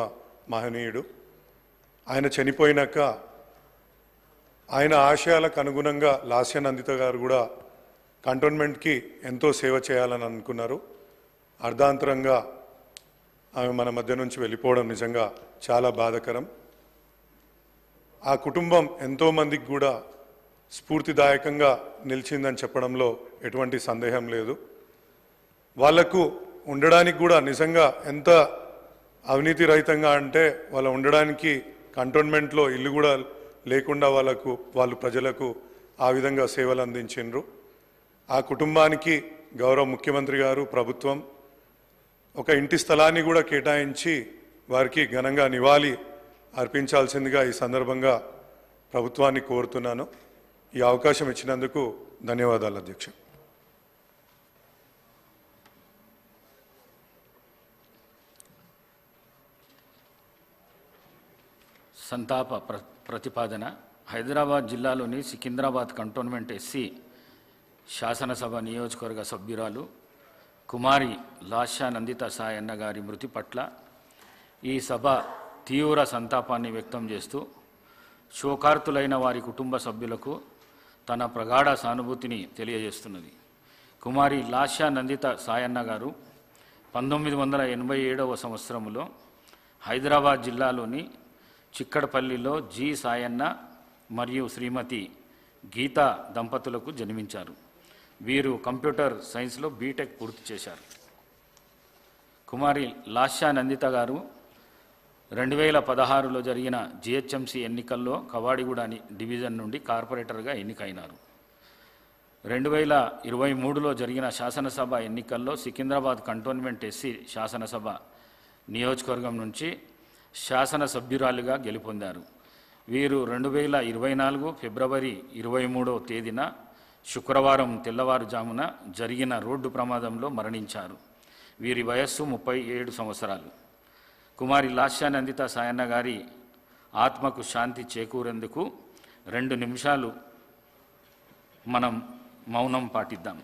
మహనీయుడు. ఆయన చనిపోయినాక ఆయన ఆశయాలకు అనుగుణంగా లాస్యనందిత గారు కూడా కంటోన్మెంట్కి ఎంతో సేవ చేయాలని అనుకున్నారు. అర్ధాంతరంగా ఆమె మన మధ్య నుంచి వెళ్ళిపోవడం నిజంగా చాలా బాధకరం. ఆ కుటుంబం ఎంతోమందికి కూడా స్ఫూర్తిదాయకంగా నిలిచిందని చెప్పడంలో ఎటువంటి సందేహం లేదు. వాళ్ళకు ఉండడానికి కూడా నిజంగా ఎంత అవినీతి రహితంగా అంటే వాళ్ళ ఉండడానికి కంటోన్మెంట్లో ఇల్లు కూడా లేకుండా వాళ్ళకు వాళ్ళు ప్రజలకు ఆ విధంగా సేవలు అందించిండ్రు. ఆ కుటుంబానికి గౌరవ ముఖ్యమంత్రి గారు ప్రభుత్వం ఒక ఇంటి స్థలాన్ని కూడా కేటాయించి వారికి ఘనంగా నివాళి అర్పించాల్సిందిగా ఈ సందర్భంగా ప్రభుత్వాన్ని కోరుతున్నాను. ఈ అవకాశం ఇచ్చినందుకు ధన్యవాదాలు అధ్యక్ష. సంతాప ప్ర ప్రతిపాదన. హైదరాబాద్ జిల్లాలోని సికింద్రాబాద్ కంటోన్మెంట్ ఎస్సీ శాసనసభ నియోజకవర్గ సభ్యురాలు కుమారి లాషా నందిత సాయన్న గారి మృతి పట్ల ఈ సభ తీవ్ర సంతాపాన్ని వ్యక్తం చేస్తూ శోకార్తులైన వారి కుటుంబ సభ్యులకు తన ప్రగాఢ సానుభూతిని తెలియజేస్తున్నది. కుమారి లాషా నందిత సాయన్న గారు పంతొమ్మిది వందల ఎనభై ఏడవ సంవత్సరంలో హైదరాబాద్ జిల్లాలోని చిక్కడపల్లిలో జి సాయన్న మరియు శ్రీమతి గీతా దంపతులకు జన్మించారు. వీరు కంప్యూటర్ సైన్స్లో బీటెక్ పూర్తి చేశారు. కుమారి లాషా నందిత గారు రెండు వేల పదహారులో జరిగిన జిహెచ్ఎంసీ ఎన్నికల్లో కవాడిగూడ డివిజన్ నుండి కార్పొరేటర్గా ఎన్నికైనారు. రెండు వేల ఇరవై మూడులో జరిగిన శాసనసభ ఎన్నికల్లో సికింద్రాబాద్ కంటోన్మెంట్ ఎస్సీ శాసనసభ నియోజకవర్గం నుంచి శాసనసభ్యురాలుగా గెలుపొందారు. వీరు రెండు వేల ఇరవై నాలుగు ఫిబ్రవరి ఇరవై మూడవ తేదీన శుక్రవారం తెల్లవారుజామున జరిగిన రోడ్డు ప్రమాదంలో మరణించారు. వీరి వయస్సు ముప్పై ఏడు సంవత్సరాలు. కుమారి లాస్యానందిత సాయన్న గారి ఆత్మకు శాంతి చేకూరేందుకు రెండు నిమిషాలు మనం మౌనం పాటిద్దాం.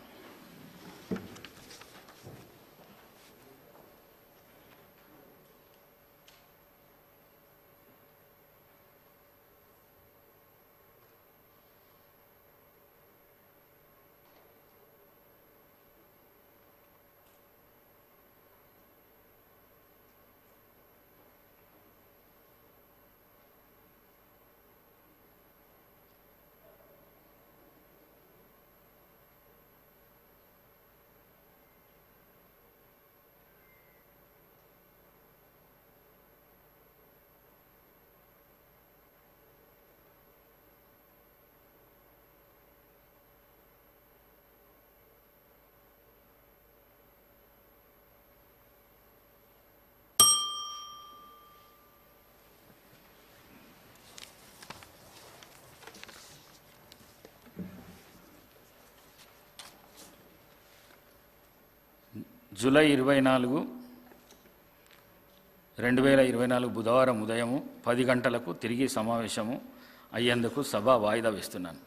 జూలై ఇరవై నాలుగు రెండు వేల ఇరవై నాలుగు బుధవారం ఉదయం పది గంటలకు తిరిగి సమావేశము అయ్యేందుకు సభ వాయిదా వేస్తున్నాను.